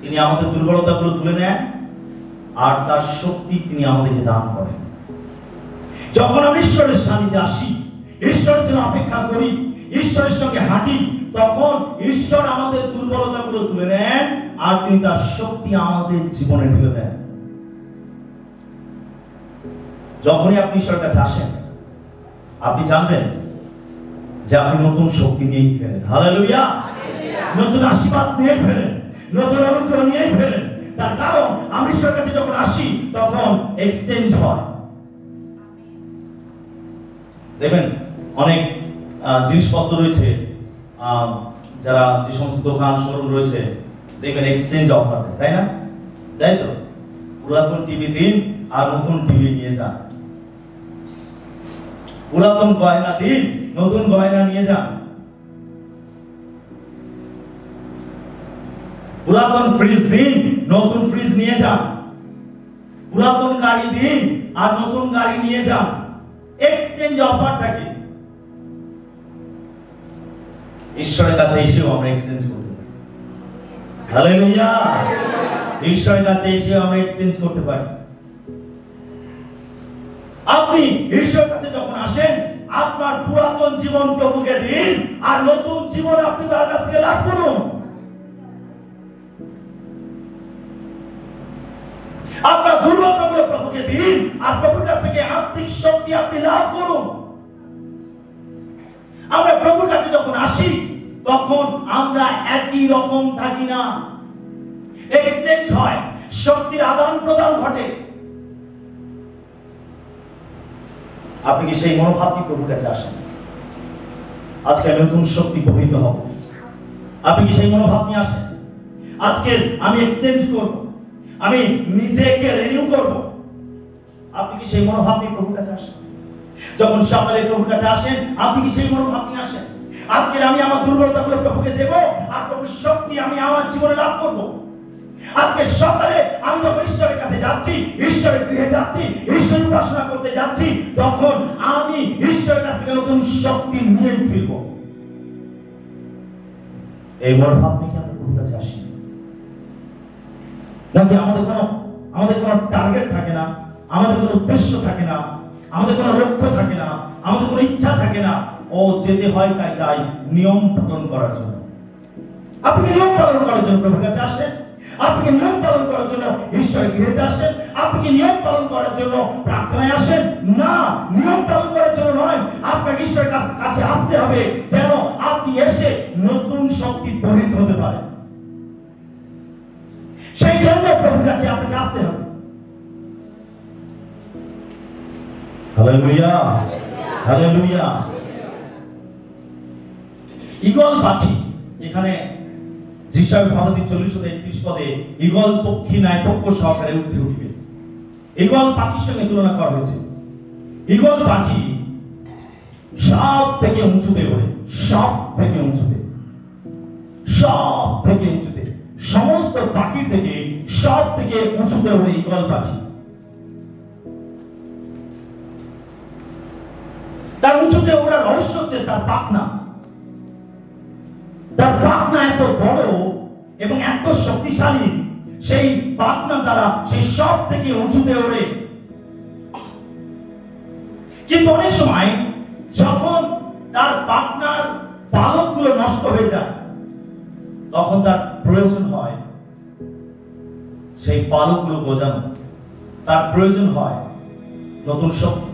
তিনি আমাদের দুর্বলতাগুলো তুলে নেন, আর তার শক্তি তিনি আমাদেরকে দান করেন। যখন আমি ঈশ্বরের সান্নিধ্যে আসি, ঈশ্বরের জন্য অপেক্ষা করি, ঈশ্বরের সঙ্গে হাঁটি, তখন ঈশ্বর আমাদের দুর্বলতাগুলো তুলে নেন, আর তিনি তার শক্তি আমাদের জীবনে ঢেলে দেন। যখনই আপনি ঈশ্বরের কাছে আসেন আপনি জানবেন যে আপনি নতুন শক্তি নিয়েই ফেলেন হালেলুয়া! নতুন আশীর্বাদ নিয়ে ফেলেন নতুন অনুগ্রহ নিয়ে ফেলেন তার কারণ আমি ঈশ্বরের কাছে যখন আসি তখন এক্সচেঞ্জ হয়। দেখবেন অনেক জিনিসপত্র রয়েছে আহ, যারা যে সমস্ত দোকান শোরুম রয়েছে দেখবেন এক্সচেঞ্জ অফার দেয় তাই না? তাই তো? পুরাতন টিভি দিন আর নতুন টিভি নিয়ে যান। পুরাতন গয়না দিন, নতুন গয়না নিয়ে যান। পুরাতন ফ্রিজ দিন, নতুন ফ্রিজ নিয়ে যান। পুরাতন গাড়ি দিন, আর নতুন গাড়ি নিয়ে যান। এক্সচেঞ্জ অফার থাকে। ঈশ্বরের কাছে এসেও আমরা এক্সচেঞ্জ করতে পারি। হালেলুয়া ঈশ্বরের কাছে এসেও আমরা এক্সচেঞ্জ করতে পারি। আপনি ঈশ্বরের কাছে যখন আসেন, আপনার পুরাতন জীবন প্রভুকে দিন, আর নতুন জীবন আপনি তার কাছ থেকে লাভ করুন। আপনার দুর্বলতাগুলো প্রভুকে দিন, আর প্রভুর কাছ থেকে আত্মিক শক্তি আপনি লাভ করুন। আমরা প্রভুর কাছে যখন আসি, তখন আমরা একই রকম থাকি না। এক্সচেঞ্জ হয়, শক্তির আদান প্রদান ঘটে। আপনি কি সেই মনোভাব কি প্রভুর কাছে আসেন? আজকে আমি নতুন শক্তি বহিত হব। আপনি কি সেই মনোভাব নিয়ে আসেন? আজকে আমি এক্সচেঞ্জ করব। আমি নিজেকে রিনিউ করব। আপনি কি সেই মনোভাব নিয়ে প্রভুর কাছে আসেন? যখন সকালে প্রভুর কাছে আসেন, আপনি কি সেই মনোভাব নিয়ে আসেন? আজকে আমি আমার দুর্বলতাগুলো প্রভুকে দেব আর প্রভুর শক্তি আমি আমার জীবনে লাভ করব। আজকে সকালে আমি যখন ঈশ্বরের কাছে যাচ্ছি, ঈশ্বরের গৃহে যাচ্ছি ঈশ্বর উপাসনা করতে যাচ্ছি, তখন আমি ঈশ্বরের কাছ থেকে নতুন শক্তি নিয়ে ফিরব। এই মনোভাব নিয়ে আমরা প্রভুর কাছে আসি। নাকি আমাদের কোনো আমাদের কোনো টার্গেট থাকে না, আমাদের কোনো উদ্দেশ্য থাকে না, আমাদের কোনো লক্ষ্য থাকে না, আমাদের কোনো ইচ্ছা থাকে না। ও যেতে হয় তাই যাই নিয়ম পালন করার জন্য। আপনি নিয়ম পালন করার জন্য প্রভুর কাছে আসেন আপনি নিয়ম পালন করার জন্য ঈশ্বরের গৃহেতে আসেন আপনি নিয়ম পালন করার জন্য প্রার্থনায় আসেন। না নিয়ম পালন করার জন্য নয় আপনাকে ঈশ্বরের কাছে আসতে হবে যেন আপনি এসে নতুন শক্তি পরিত হতে পারেন। সেই জন্য প্রভুর কাছে আপনাকে আসতে হবে। Hallelujah hallelujah. ঈগল পাখি এখানে যিশায় ভারতী চল্লিশ একত্রিশ পদে ঈগল পক্ষী ন্যায় সহকারে উঠে উঠবে। ঈগল পাখির সঙ্গে তুলনা করা হয়েছে। ঈগল পাখি সব থেকে উঁচুতে ওড়ে সব থেকে উঁচুতে। সব থেকে উঁচুতে, সমস্ত পাখি থেকে সব থেকে উঁচুতে ওড়ে ঈগল পাখি। তার উঁচুতে ওড়ার রহস্য হচ্ছে তার পাখনা। তার পাখনা এত বড় এবং এত শক্তিশালী, সেই পাখনা দ্বারা সে সব থেকে উঁচুতে ওড়ে। কিন্তু অনেক সময় যখন তার পাখনার পালকগুলো নষ্ট হয়ে যায়, তখন তার প্রয়োজন হয় সেই পালকগুলো বোঝানো তার প্রয়োজন হয় নতুন শক্তি।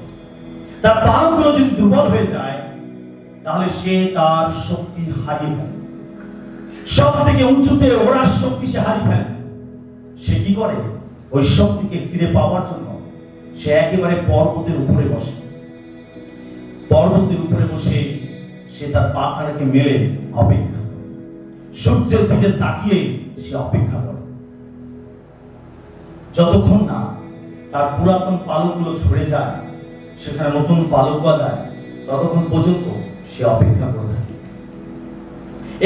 তার পালকগুলো যদি দুর্বল হয়ে যায়, তাহলে সে তার শক্তি হারিয়ে ফেলে। সব থেকে উঁচুতে ওড়ার শক্তি সে হারিয়ে ফেলে। সে কি করে? ওই শক্তিকে ফিরে পাওয়ার জন্য সে একেবারে পর্বতের উপরে বসে। পর্বতের উপরে বসে সে তার পাখাটাকে মেলে অপেক্ষা। সূর্যের দিকে তাকিয়ে সে অপেক্ষা করে। যতক্ষণ না তার পুরাতন পালকগুলো ঝরে যায়, সেখানে নতুন পালক গজায় ততক্ষণ পর্যন্ত সে অপেক্ষা করে।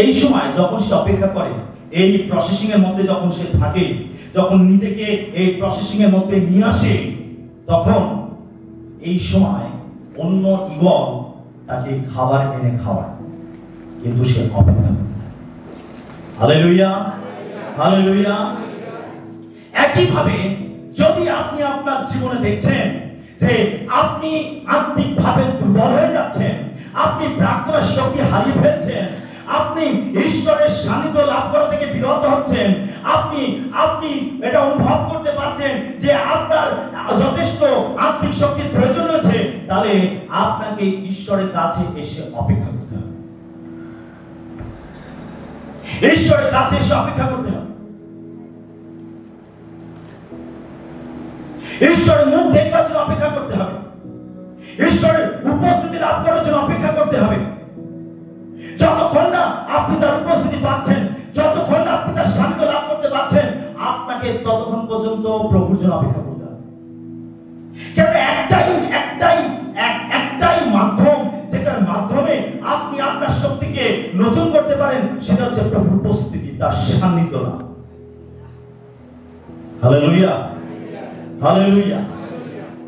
এই সময় যখন সে অপেক্ষা করে, এই প্রসেসিং এর মধ্যে যখন সে থাকে, যখন নিজেকে এই প্রসেসিং এর মধ্যে নিয়ে আসে, তখন এই সময় অন্য ইগল তাকে খাবার এনে খাওয়ায়, কিন্তু সে অপেক্ষা হালেলুইয়া হালেলুইয়া একইভাবে যদি আপনি আপনার জীবনে দেখছেন যে আপনি আত্মিকভাবে দুর্বল হয়ে যাচ্ছেন, আপনি প্রার্থনার শক্তি হারিয়ে ফেলছেন আপনি ঈশ্বরের সান্নিধ্য লাভ করা থেকে বিরত হচ্ছেন। আপনি আপনি এটা অনুভব করতে পারছেন যে আপনার যথেষ্ট আত্মিক শক্তির প্রয়োজন রয়েছে, তাহলে আপনাকে ঈশ্বরের কাছে এসে অপেক্ষা করতে হবে। ঈশ্বরের কাছে এসে অপেক্ষা করতে হবে। ঈশ্বরের মুখ দেখবার জন্য অপেক্ষা করতে হবে। ঈশ্বরের উপস্থিতি লাভ করার জন্য অপেক্ষা করতে হবে। যতক্ষণ না আপনি তার উপস্থিতি পাচ্ছেন, যতক্ষণ না আপনি তার সান্নিধ্য লাভ করতে পারছেন আপনাকে ততক্ষণ পর্যন্ত প্রভুর জন্য অপেক্ষা করতে হবে। কেন একটাই একটাই একটাই মাধ্যম, যেটার মাধ্যমে আপনি আপনার শক্তিকে নতুন করতে পারেন, সেটা হচ্ছে প্রভুর উপস্থিতি, তার সান্নিধ্য লাভ। হালেলুয়া। হালেলুয়া।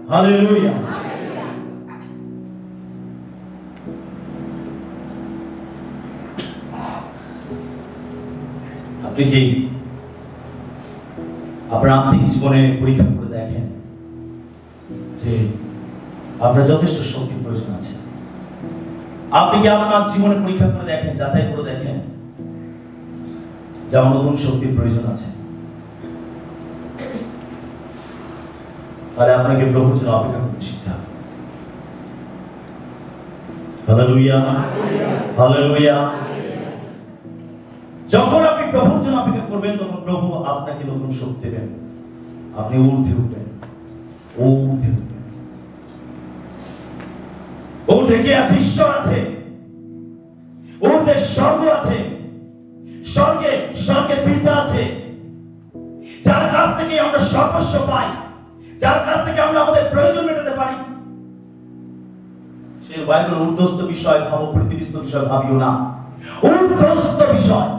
হালেলুয়া। আপনি কি আপনার আত্মিক জীবনে পরীক্ষা করে দেখেন যে আপনার যথেষ্ট শক্তির প্রয়োজন আছে? আপনি কি আপনার জীবনে পরীক্ষা করে দেখেন যাচাই করে দেখেন যে আমার নতুন শক্তির প্রয়োজন আছে? তাহলে আপনাকে প্রভুর জন্য অপেক্ষা করতে শিখতে হবে। হালেলুয়া হালেলুয়া যখন আপনি প্রভুর জন্য অপেক্ষা করবেন, তখন প্রভু আপনাকে নতুন শক্তি দেবেন। আপনি ঊর্ধ্বে উঠবেন। ঊর্ধ্বে উঠবেন। ঊর্ধ্বে আছে? ঈশ্বর আছে। ঊর্ধ্বে স্বর্গ আছে। স্বর্গে, স্বর্গের পিতা আছে। যার কাছ থেকে আমরা সর্বস্ব পাই, যার কাছ থেকে আমরা আমাদের প্রয়োজন মেটাতে পারি। কিন্তু বাইবেল ঊর্ধ্বস্ত বিষয় ভাবো পৃথিবীস্থ বিষয় ভাবিও না। ঊর্ধ্বস্ত বিষয়।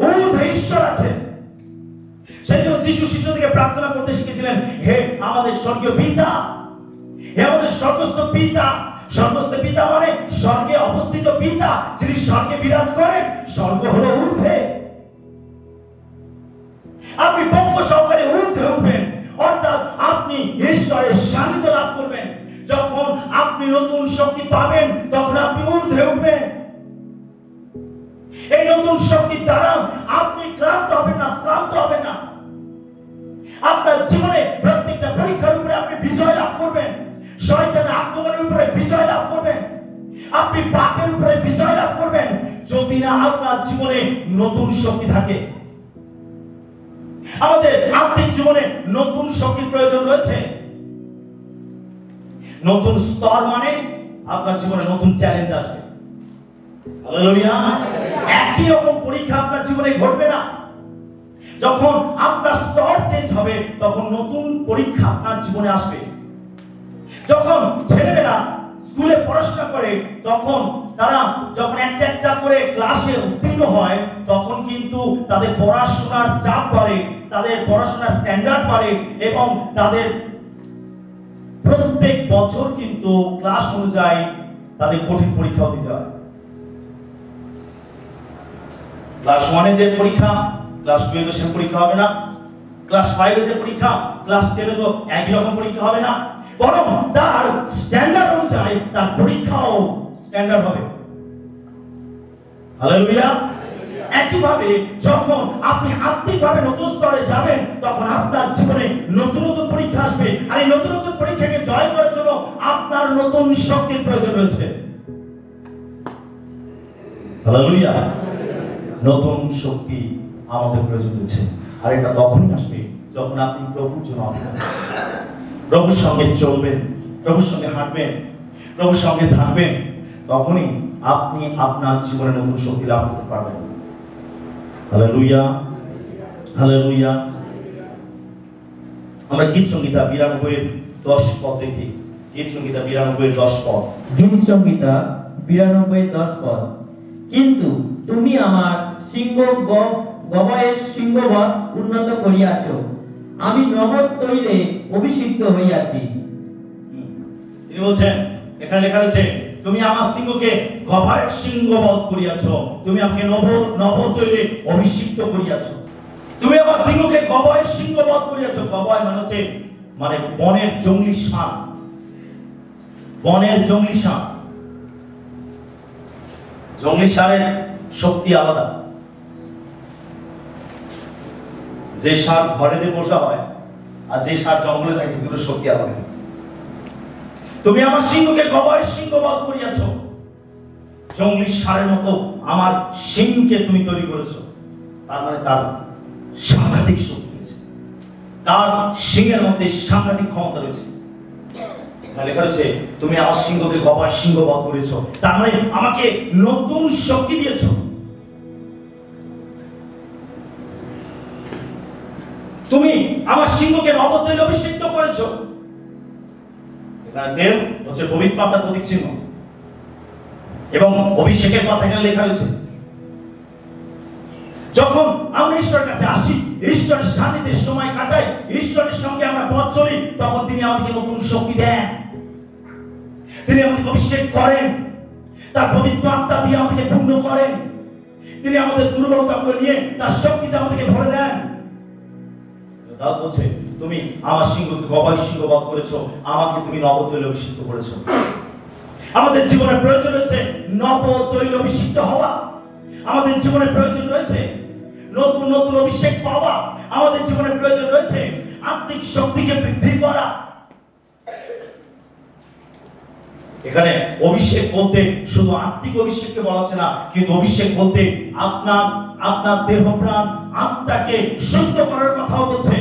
ঊর্ধ্বে ঈশ্বর আছে। সেই জন্য যিশু শিশু প্রার্থনা করতে শিখেছিলেন, হে আমাদের স্বর্গীয় পিতা, হে আমাদের স্বর্গস্থ পিতা স্বর্গস্থ পিতা মানে স্বর্গে অবস্থিত পিতা, যিনি স্বর্গে বিরাজ করেন, স্বর্গ হলো ঊর্ধ্বে। আপনি পক্ষ সহকারে ঊর্ধ্বে উঠবেন, অর্থাৎ আপনি ঈশ্বরের সান্নিধ্য লাভ করবেন। যখন আপনি নতুন শক্তি পাবেন, তখন আপনি ঊর্ধ্বে উঠবেন। এই নতুন শক্তির দ্বারা আপনি ক্লান্ত হবেন না, শ্রান্ত হবেন না। আপনার জীবনে প্রত্যেকটা পরীক্ষার উপরে আপনি বিজয় লাভ করবেন। শয়তানের আক্রমণের উপরে বিজয় লাভ করবেন। আপনি পাপের উপরে বিজয় লাভ করবেন। যদি না আপনার জীবনে নতুন শক্তি থাকে। আমাদের আর্থিক জীবনে নতুন শক্তির প্রয়োজন রয়েছে। নতুন স্তর মানে আপনার জীবনে নতুন চ্যালেঞ্জ আসবে। একই রকম পরীক্ষা আপনার জীবনে ঘটবে না। যখন আপনার স্তর চেঞ্জ হবে, তখন নতুন পরীক্ষা আপনার জীবনে আসবে। যখন ছেলেমেয়েরা স্কুলে পড়াশোনা করে, তখন তারা যখন একটা একটা করে ক্লাসে উত্তীর্ণ হয়, তখন কিন্তু তাদের পড়াশোনার চাপ বাড়ে, তাদের পড়াশোনার স্ট্যান্ডার্ড বাড়ে এবং তাদের প্রত্যেক বছর কিন্তু ক্লাস অনুযায়ী তাদের কঠিন পরীক্ষাও দিতে হয়। ক্লাস ওয়ানে যে পরীক্ষা ক্লাস টুয়েলভে সে পরীক্ষা হবে না। ক্লাস ফাইভে যে পরীক্ষা ক্লাস টেনে তো একই রকম পরীক্ষা হবে না। বরং তার স্ট্যান্ডার্ড অনুযায়ী তার পরীক্ষাও স্ট্যান্ডার্ড হবে। হালেলুয়া একইভাবে যখন আপনি আত্মিকভাবে নতুন স্তরে যাবেন, তখন আপনার জীবনে নতুন নতুন পরীক্ষা আসবে। আর এই নতুন নতুন পরীক্ষাকে জয় করার জন্য আপনার নতুন শক্তির প্রয়োজন রয়েছে। হালেলুয়া নতুন শক্তি আমাদের প্রয়োজন রয়েছে আর এটা তখনই আসবে যখন আপনি প্রভুর জন্য অপেক্ষা। প্রভুর সঙ্গে চলবেন, প্রভুর সঙ্গে হাঁটবেন, প্রভুর সঙ্গে থাকবেন, তখনই আপনি আপনার জীবনে নতুন শক্তি লাভ করতে পারবেন। Hallelujah hallelujah. আমরা গীত সংগীতা বিরানব্বই দশ পদ দেখি। গীত সংগীতা বিরানব্বই দশ পদ। গীত সংহিতা বিরানব্বই দশ পদ। কিন্তু তুমি আমার সিংহ গবয়ের সিংহবৎ উন্নত করিয়াছ। আমি নগদ তৈলে অভিষিক্ত হইয়াছি। তিনি বলছেন, এখানে লেখা রয়েছে, তুমি আমার সিংহকে গভায়ের সিংহ বধ করিয়াছ। তুমি আমাকে নব নব তৈলে অভিষিক্ত করিয়াছ। তুমি আমার সিংহকে গবয়ের সিংহ বধ করিয়াছ। গবয় মানে হচ্ছে মানে বনের জঙ্গলি সাপ বনের জঙ্গলি সাপ জঙ্গলি সারের শক্তি আলাদা। যে সার ঘরেতে বসা হয় আর যে সার জঙ্গলে থাকে, দুটো শক্তি আলাদা তুমি আমার সিংহকে গবায় সিংহ বধ করিয়াছ। জঙ্গলি সারের মতো আমার সিংহকে তুমি তৈরি করেছ। তার মানে তার সাংঘাতিক শক্তি রয়েছে। তার সিংহের মধ্যে সাংঘাতিক ক্ষমতা রয়েছে। লেখা রয়েছে তুমি আমার সিংহকে গবায় সিংহ বধ করেছ। তার মানে আমাকে নতুন শক্তি দিয়েছ। তুমি আমার সিংহকে নবতৈল অভিষিক্ত করেছ। এখানে তেল হচ্ছে পবিত্র আত্মার প্রতীক চিহ্ন এবং অভিষেকের কথা এখানে লেখা রয়েছে। যখন আমরা ঈশ্বরের কাছে আসি, ঈশ্বরের সান্নিধ্যে সময় কাটাই, ঈশ্বরের সঙ্গে আমরা পথ চলি, তখন তিনি আমাদেরকে নতুন শক্তি দেন। তিনি আমাদেরকে অভিষেক করেন। তার পবিত্র আত্মা দিয়ে আমাদেরকে পূর্ণ করেন। তিনি আমাদের দুর্বলতাগুলো নিয়ে তার শক্তিতে আমাদেরকে ভরে দেন। দাউদ বলছে, তুমি আমার সিংহকে গবাই করেছ, আমাকে তুমি নবতৈল অভিষিক্ত করেছ। আমাদের প্রয়োজন নবতৈল অভিষিক্ত হওয়া। আমাদের প্রয়োজন রয়েছে নতুন নতুন অভিষেক পাওয়া। আমাদের জীবনে প্রয়োজন রয়েছে আত্মিক শক্তিকে বৃদ্ধি করা। এখানে অভিষেক বলতে শুধু আত্মিক অভিষেককে বলা হচ্ছে না, কিন্তু অভিষেক বলতে আপনার আপনার দেহ প্রাণ আত্মাকে সুস্থ করার কথাও বলছে।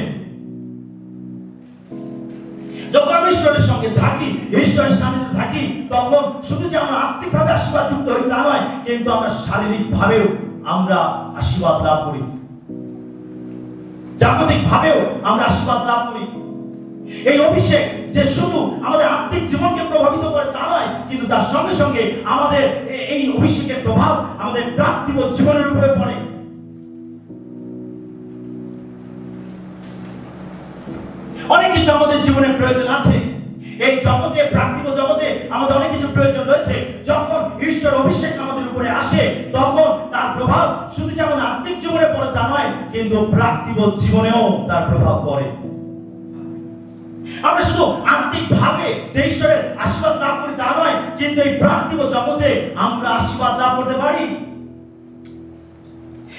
যখন ঈশ্বরের সঙ্গে থাকি, ঈশ্বরের থাকি, তখন শুধু যে আমরা আত্মিকভাবে আশীর্বাদ যুক্ত হই তা নয়, কিন্তু আমরা শারীরিক ভাবেও আমরা আশীর্বাদ লাভ করি। জাগতিক ভাবেও আমরা আশীর্বাদ লাভ করি। এই অভিষেক যে শুধু আমাদের আত্মিক জীবনকে প্রভাবিত করে তা নয়, কিন্তু তার সঙ্গে সঙ্গে আমাদের এই অভিষেকের প্রভাব আমাদের প্রাপ্তিব জীবনের উপরে পড়ে। অনেক কিছু আমাদের জীবনে প্রয়োজন আছে। এই জগতে, প্রাকৃতিক জগতে আমাদের অনেক কিছু প্রয়োজন রয়েছে। যখন ঈশ্বর অভিষেক আমাদের উপরে আসে, তখন তার প্রভাব শুধু যে আমাদের আত্মিক জীবনে পড়ে তা নয়, কিন্তু প্রাকৃতিক জীবনেও তার প্রভাব পড়ে। আমরা শুধু আত্মিক ভাবে যে ঈশ্বরের আশীর্বাদ লাভ করি তা নয়, কিন্তু এই প্রাকৃতিক জগতে আমরা আশীর্বাদ লাভ করতে পারি।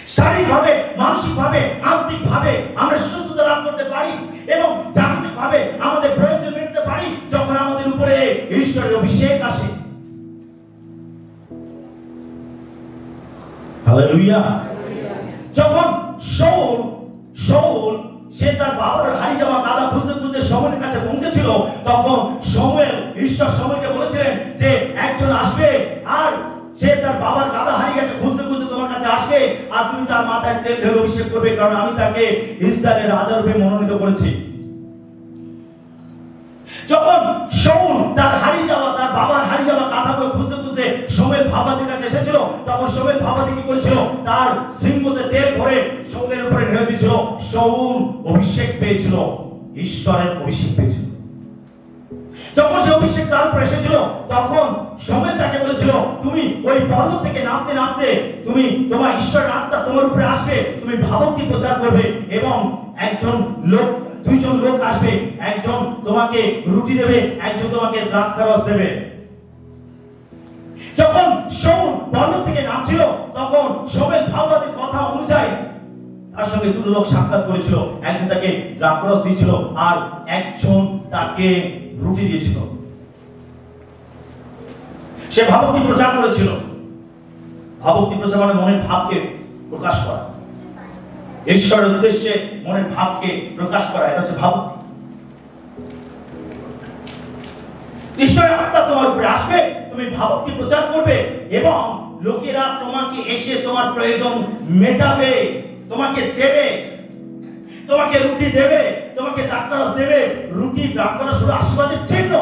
শারীরিকভাবে, মানসিকভাবে আত্মিকভাবে আমরা সুস্থতা লাভ করতে পারি এবং জাগতিকভাবে আমাদের প্রয়োজন মেটাতে পারি যখন আমাদের উপরে ঈশ্বরের অভিষেক আসে। হালেলুয়া। যখন শৌল শৌল, সে তার বাবার হারিয়ে যাওয়া কাদা খুঁজতে খুঁজতে সময়ের কাছে পৌঁছেছিল, তখন সময়েল ঈশ্বর সময়কে বলেছিলেন যে, একজন আসবে আর সে তার বাবার কাদা হারিয়ে গেছে খুঁজতে তুমি তার মাথায় তেল ঢেলে অভিষেক করবে, কারণ আমি তাকে ইসরায়েলের রাজা রূপে মনোনীত করেছি। যখন শৌল তার হারিয়ে যাওয়া, তার বাবার হারিয়ে যাওয়া কাঁথাগুলো খুঁজতে খুঁজতে সোমেল ভাবাদের কাছে এসেছিল, তখন সোমেল ভাবাদি কি করেছিল? তার সিংহতে তেল ভরে শৌলের উপরে ঢেলে দিয়েছিল। শৌল অভিষেক পেয়েছিল, ঈশ্বরের অভিষেক পেয়েছিল। যখন সে অভিষেক তার উপর এসেছিল, তখন সময় তাকে বলেছিল, তুমি ওই পর্বত থেকে নামতে নামতে তুমি তোমার ঈশ্বরের আত্মা তোমার উপরে আসবে, তুমি ভাবকটি প্রচার করবে এবং একজন লোক, দুইজন লোক আসবে, একজন তোমাকে রুটি দেবে, একজন তোমাকে দ্রাক্ষারস দেবে। যখন সৌর পর্বত থেকে নামছিল, তখন সৌমের ভাববাদের কথা অনুযায়ী তার সঙ্গে দুটো লোক সাক্ষাৎ করেছিল। একজন তাকে দ্রাক্ষরস দিয়েছিল আর একজন তাকে রুটি দিয়েছিল। সে ভাবক্তি প্রচার করেছিল। ভাবক্তি প্রচার মানে মনের ভাবকে প্রকাশ করা। ঈশ্বরের উদ্দেশ্যে মনের ভাবকে প্রকাশ করা, এটা হচ্ছে ভাবক্তি ঈশ্বরের আত্মা তোমার উপরে আসবে, তুমি ভাবক্তি প্রচার করবে এবং লোকেরা তোমাকে এসে তোমার প্রয়োজন মেটাবে, তোমাকে দেবে। তোমাকে রুটি দেবে, তোমাকে দ্রাক্ষরস দেবে, রুটি দ্রাক্ষরস হলো আশীর্বাদের চিহ্ন,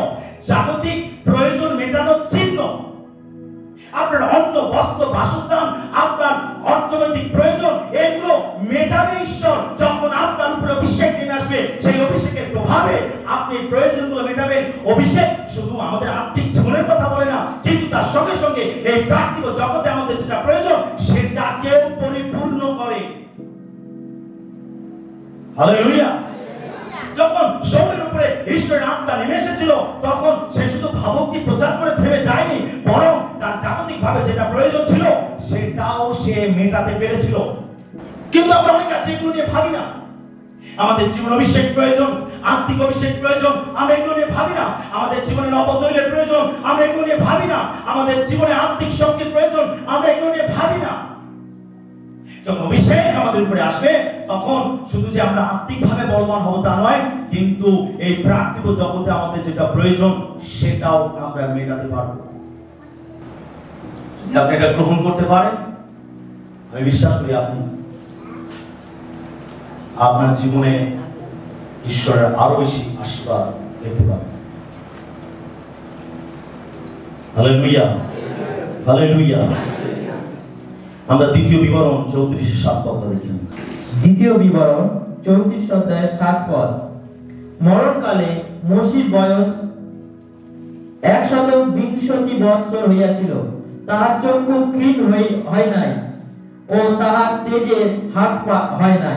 জাগতিক প্রয়োজন মেটানোর চিহ্ন। আপনার অন্ন বস্ত্র বাসস্থান, আপনার অর্থনৈতিক প্রয়োজন, এগুলো মেটাবে ঈশ্বর। যখন আপনার উপরে অভিষেক নেমে আসবে, সেই অভিষেকের প্রভাবে আপনি প্রয়োজনগুলো মেটাবেন। অভিষেক শুধু আমাদের আর্থিক জীবনের কথা বলে না, কিন্তু তার সঙ্গে সঙ্গে এই প্রাকৃতিক জগতে আমাদের যেটা প্রয়োজন সেটাকেও হালেলুয়া যখন সৌরের উপরে ঈশ্বরের আত্মা নেমে এসেছিল, তখন সে শুধু ভাবকটি প্রচার করে থেমে যায়নি, বরং তার জাগতিক ভাবে যেটা প্রয়োজন ছিল, সেটাও সে মেটাতে পেরেছিল। কিন্তু আমরা অনেক কাছে এগুলো নিয়ে ভাবি না। আমাদের জীবন অভিষেক প্রয়োজন, আত্মিক অভিষেক প্রয়োজন, আমরা এগুলো নিয়ে ভাবি না। আমাদের জীবনে নবতৈলের প্রয়োজন, আমরা এগুলো নিয়ে ভাবি না। আমাদের জীবনে আত্মিক শক্তির প্রয়োজন, আমরা এগুলো নিয়ে ভাবি না। যখন অভিষেক আমাদের উপরে আসবে, তখন শুধু যে আমরা আত্মিকভাবে বলবান হব তা নয়, কিন্তু এই প্রাকৃতিক জগতে আমাদের যেটা প্রয়োজন, সেটাও আমরা মেটাতে যদি আপনি এটা গ্রহণ করতে পারেন, আমি বিশ্বাস করি আপনি আপনার জীবনে ঈশ্বরের আরও বেশি আশীর্বাদ দেখতে পাবেন। হালেলুয়া হালেলুয়া আমরা দ্বিতীয় বিবরণ চৌত্রিশে সাত পদ দেখি দ্বিতীয় বিবরণ চৌত্রিশ অধ্যায় সাত পদ। মরণকালে মসির বয়স একশত বিংশতি বৎসর হইয়াছিল। তাহার চক্ষু ক্ষীণ হই- হয় নাই ও তাহার তেজে হ্রাস হয় নাই।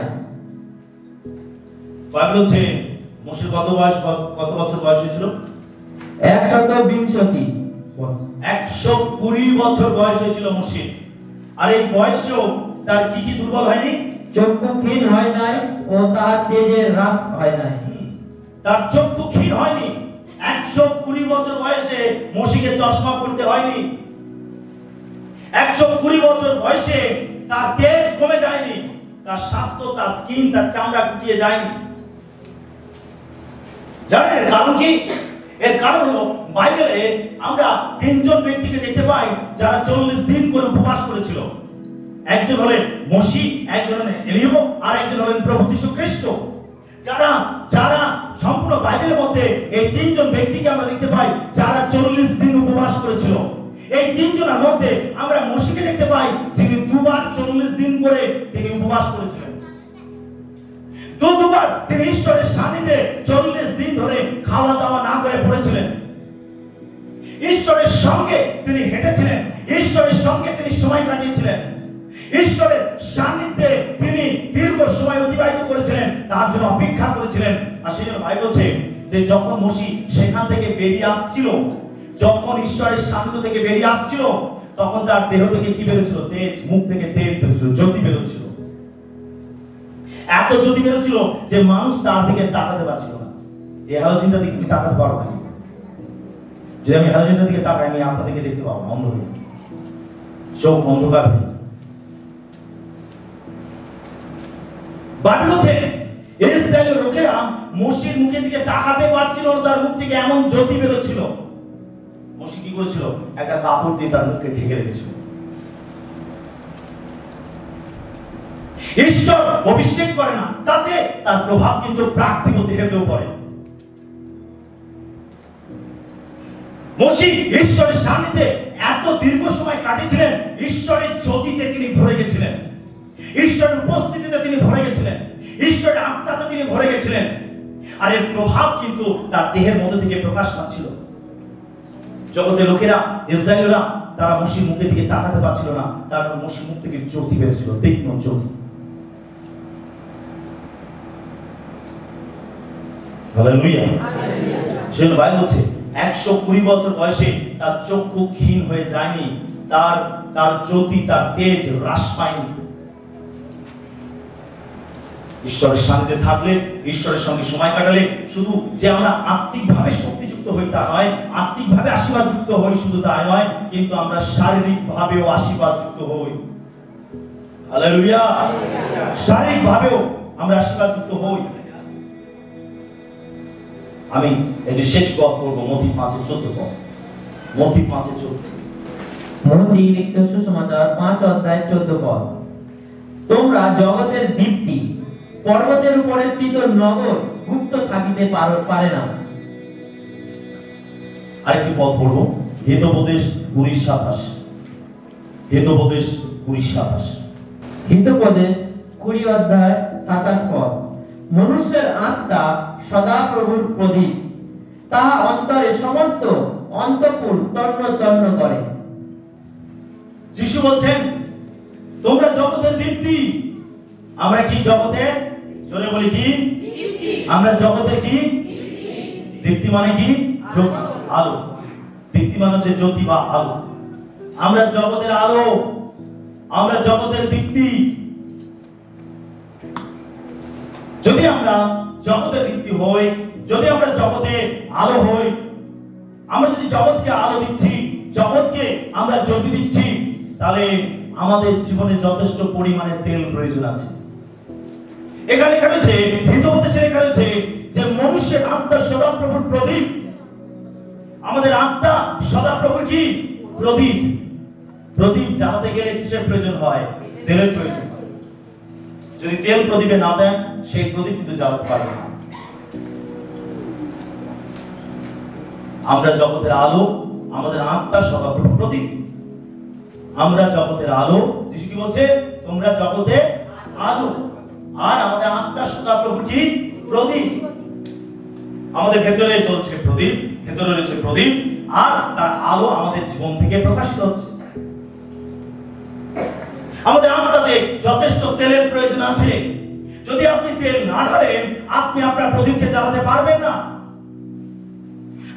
বাইবেল মোশের কত বয়স কত বছর বয়স হয়েছিল? একশত বিংশতি। একশো কুড়ি বছর বয়স হয়েছিল মোশে আর এই বয়সেও তার কি কি দুর্বল হয়নি চক্ষু ক্ষীণ হয় নাই ও তাহার তেজে হ্রাস হয় নাই। তার চক্ষু ক্ষীণ হয়নি। একশো কুড়ি বছর বয়সে মসিকে চশমা পড়তে হয়নি। একশো কুড়ি বছর বয়সে তার তেজ কমে যায়নি। তার স্বাস্থ্য তার স্কিন তার চামড়া গুটিয়ে যায়নি। জানেন এর কারণ কি? এর কারণ হলো বাইবেলে আমরা তিনজন ব্যক্তিকে দেখতে পাই যারা চল্লিশ দিন করে উপবাস করেছিল। একজন হলেন মসি, একজন হলেন এলিও আর একজন হলেন প্রভু যীশু খ্রিস্ট। যারা যারা সম্পূর্ণ বাইবেলের মধ্যে এই তিনজন ব্যক্তিকে আমরা দেখতে পাই যারা চল্লিশ দিন উপবাস করেছিল। এই তিনজনের মধ্যে আমরা মসিকে দেখতে পাই যিনি দুবার চল্লিশ দিন করে তিনি উপবাস করেছিলেন। দু দুবার তিনি ঈশ্বরের সান্নিধ্যে চল্লিশ দিন ধরে খাওয়া দাওয়া না করে পড়েছিলেন। ঈশ্বরের সঙ্গে তিনি হেঁটেছিলেন। ঈশ্বরের সঙ্গে তিনি সময় কাটিয়েছিলেন। ঈশ্বরের সান্নিধ্যে তিনি দীর্ঘ সময় অতিবাহিত করেছিলেন। তার জন্য অপেক্ষা করেছিলেন। আর সেই জন্য ভাই বলছে যে যখন মসি সেখান থেকে বেরিয়ে আসছিল, যখন ঈশ্বরের সান্নিধ্য থেকে বেরিয়ে আসছিল, তখন তার দেহ থেকে কি বেরোছিল তেজ, মুখ থেকে তেজ বেরোছিল জ্যোতি বেরোচ্ছিল। এত জ্যোতি বেরোছিল যে মানুষ তার দিকে তাকাতে পারছিল না। এই হ্যালোজিনটা দিকে, তুমি তাকাতে পারো না। যদি আমি হ্যালোজিনটার দিকে তাকাই আমি আপনাদেরকে দেখতে পাবো না, অন্ধ হয়ে। চোখ অন্ধকার হয়ে বলছে ইসরায়েলের লোকেরা মুখের দিকে তাকাতে পারছিল তার মুখ থেকে এমন জ্যোতি বেরোচ্ছিল। মসি কি করেছিল? একটা কাপড় দিয়ে তার মুখকে ঢেকে রেখেছিল। ঈশ্বর অভিষেক করে না তাতে তার প্রভাব কিন্তু প্রাকৃতিক দেহেতেও পড়ে। মসি ঈশ্বরের সান্নিধ্যে এত দীর্ঘ সময় কাটিয়েছিলেন ঈশ্বরের জ্যোতিতে তিনি ভরে গেছিলেন। ঈশ্বরের উপস্থিতিতে তিনি ভরে গেছিলেন। ঈশ্বরের আত্মাতে তিনি ভরে গেছিলেন। আর এর প্রভাব কিন্তু তার দেহের মধ্যে থেকে প্রকাশ পাচ্ছিল। জগতের লোকেরা ইসরায়েলরা তারা মসির মুখের দিকে তাকাতে পারছিল না। তার মসির মুখ থেকে জ্যোতি বেরোছিল তীক্ষ্ণ জ্যোতি। হালেলুয়া সেজন্য বাইবেল বলছে একশো কুড়ি বছর বয়সে তার চক্ষু ক্ষীণ হয়ে যায়নি তার তার জ্যোতি তার তেজ হ্রাস পায়নি। ঈশ্বরের সান্নিধ্যে থাকলে ঈশ্বরের সঙ্গে সময় কাটালে শুধু যে আমরা আত্মিকভাবে শক্তিযুক্ত হই তা নয় আত্মিকভাবে আশীর্বাদ যুক্ত হই শুধু তাই নয় কিন্তু আমরা শারীরিক ভাবেও আশীর্বাদ যুক্ত হই। হালেলুয়া শারীরিক ভাবেও আমরা আশীর্বাদ যুক্ত হই। আমি এই শেষ পথ করব মতি পাঁচের চোদ্দ পথ মতি পাঁচের চোদ্দ। মতি লিখিত সুসমাচার পাঁচ অধ্যায় চোদ্দ পদ। তোমরা জগতের দীপ্তি পর্বতের উপরে স্থিত নগর গুপ্ত থাকিতে পারে না। আরেকটি পথ পড়ব হেতোপদেশ কুড়ি সাতাশ হেতোপদেশ সাতাশ হিতোপদেশ কুড়ি অধ্যায় সাতাশ পদ। মনুষ্যের আত্মা সদা প্রভুর প্রদীপ। তাহা অন্তরে সমস্ত অন্তপুর তন্ন তন্ন করে। যিশু বলছেন তোমরা জগতের দীপ্তি আমরা কি জগতে? চলে বলি কি? আমরা জগতে কি? দীপ্তি মানে কি? জ্যোতি, আলো। দীপ্তি মানে হচ্ছে জ্যোতি বা আলো। আমরা জগতের আলো আমরা জগতের দীপ্তি। যদি আমরা জগতের দীপ্তি হই, যদি আমরা জগতে আলো হই, আমরা যদি জগৎকে আলো দিচ্ছি, জগৎকে আমরা জ্যোতি দিচ্ছি, তাহলে আমাদের জীবনে যথেষ্ট পরিমাণে তেল প্রয়োজন আছে। এখানে হিতোপদেশে লেখা রয়েছে যে মনুষ্যের আত্মা সদাপ্রভুর প্রদীপ। আমাদের আত্মা সদাপ্রভুর কি? প্রদীপ। প্রদীপ জ্বালাতে গেলে কিসের প্রয়োজন হয়? তেলের প্রয়োজন। যদি তেল প্রদীপে না দেন, সেই প্রদীপ কিন্তু জ্বালাতে পারবে না। আমরা জগতের আলো, আমাদের আত্মা সদাপ্রভু প্রদীপ। আমরা জগতের আলো যিশু কি বলছে? তোমরা জগতে আলো। আর আমাদের আত্মা সদাপ্রভু কি? প্রদীপ। আমাদের ভেতরে চলছে প্রদীপ, ভেতরে রয়েছে প্রদীপ, আর তার আলো আমাদের জীবন থেকে প্রকাশিত হচ্ছে। আমাদের আত্মাতে যথেষ্ট তেলের প্রয়োজন আছে। যদি আপনি তেল না ঢালেন আপনি আপনার প্রদীপকে জ্বালাতে পারবেন না।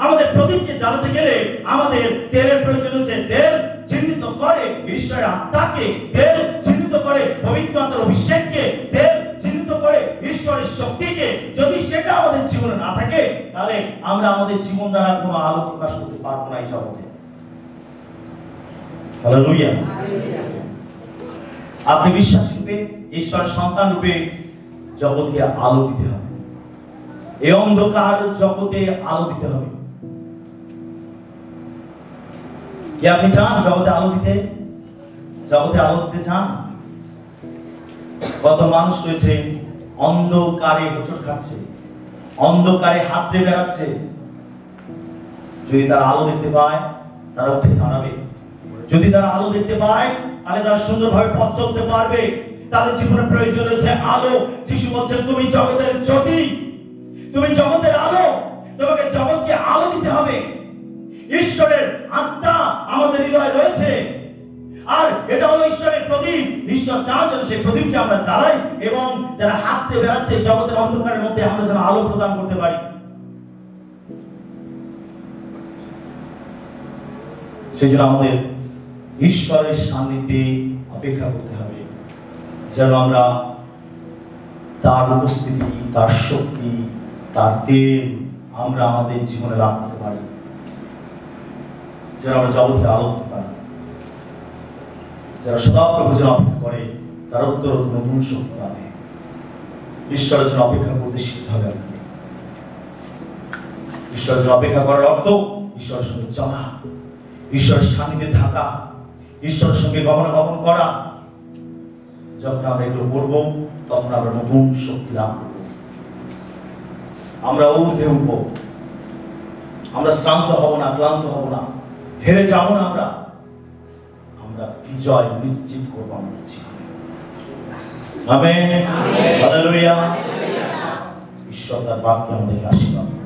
আমাদের প্রদীপকে জ্বালাতে গেলে আমাদের তেলের প্রয়োজন হচ্ছে তেল চিহ্নিত করে ঈশ্বরের আত্মাকে তেল চিহ্নিত করে পবিত্র আত্মার অভিষেককে তেল চিহ্নিত করে ঈশ্বরের শক্তিকে। যদি সেটা আমাদের জীবনে না থাকে তাহলে আমরা আমাদের জীবন দ্বারা কোনো আলো প্রকাশ করতে পারব না এই জগতে। আপনি বিশ্বাসী রূপে ঈশ্বরের সন্তান রূপে জগৎকে আলো দিতে হবে। এই অন্ধকার জগতে আলো দিতে হবে। কি আপনি চান জগতে আলো দিতে? জগতে আলো দিতে চান? কত মানুষ রয়েছে, অন্ধকারে হোঁচট খাচ্ছে, অন্ধকারে হাত দিয়ে বেড়াচ্ছে। যদি তারা আলো দেখতে পায়, তারা উঠে দাঁড়াবে। যদি তারা আলো দেখতে পায় তাহলে তারা সুন্দরভাবে পথ চলতে পারবে। তাদের জীবনের প্রয়োজন রয়েছে আলো। যিশু বলছেন, তুমি জগতের জ্যোতি। তুমি জগতের আলো। তোমাকে জগৎকে আলো দিতে হবে। ঈশ্বরের আত্মা আমাদের হৃদয়ে রয়েছে। আর এটা হলো ঈশ্বরের প্রদীপ। ঈশ্বর চান যেন সেই প্রদীপকে আমরা জ্বালাই এবং যারা হাঁটতে বেড়াচ্ছে জগতের অন্ধকারের মধ্যে আমরা যেন আলো প্রদান করতে পারি। সেই জন্য আমাদের ঈশ্বরের সান্নিধ্যে অপেক্ষা করতে হবে, যেন আমরা তার উপস্থিতি, তার শক্তি, তার তেল আমরা আমাদের জীবনে লাভ করতে পারি, যেন আমরা জগৎকে আলো করতে পারি যারা সদা প্রভু যেন অপেক্ষা করে, তার উত্তর নতুন শক্তি পাবে। ঈশ্বরের জন্য অপেক্ষা করতে শিখতে হবে আমাদের ঈশ্বরের জন্য অপেক্ষা করার অর্থ, ঈশ্বরের সঙ্গে চলা, ঈশ্বরের সান্নিধ্যে থাকা ঈশ্বরের সঙ্গে গমনাগমন করা। যখন আমরা এগুলো করব তখন আমরা নতুন শক্তি লাভ করব। আমরা ঊর্ধ্বে উঠব। আমরা শ্রান্ত হব না ক্লান্ত হব না। হেরে যাব না আমরা। আমরা বিজয় নিশ্চিত করব আমাদের জীবনে। আমেন। হালেলুয়া। ঈশ্বর তার বাক্য আমাদেরকে আশীর্বাদ।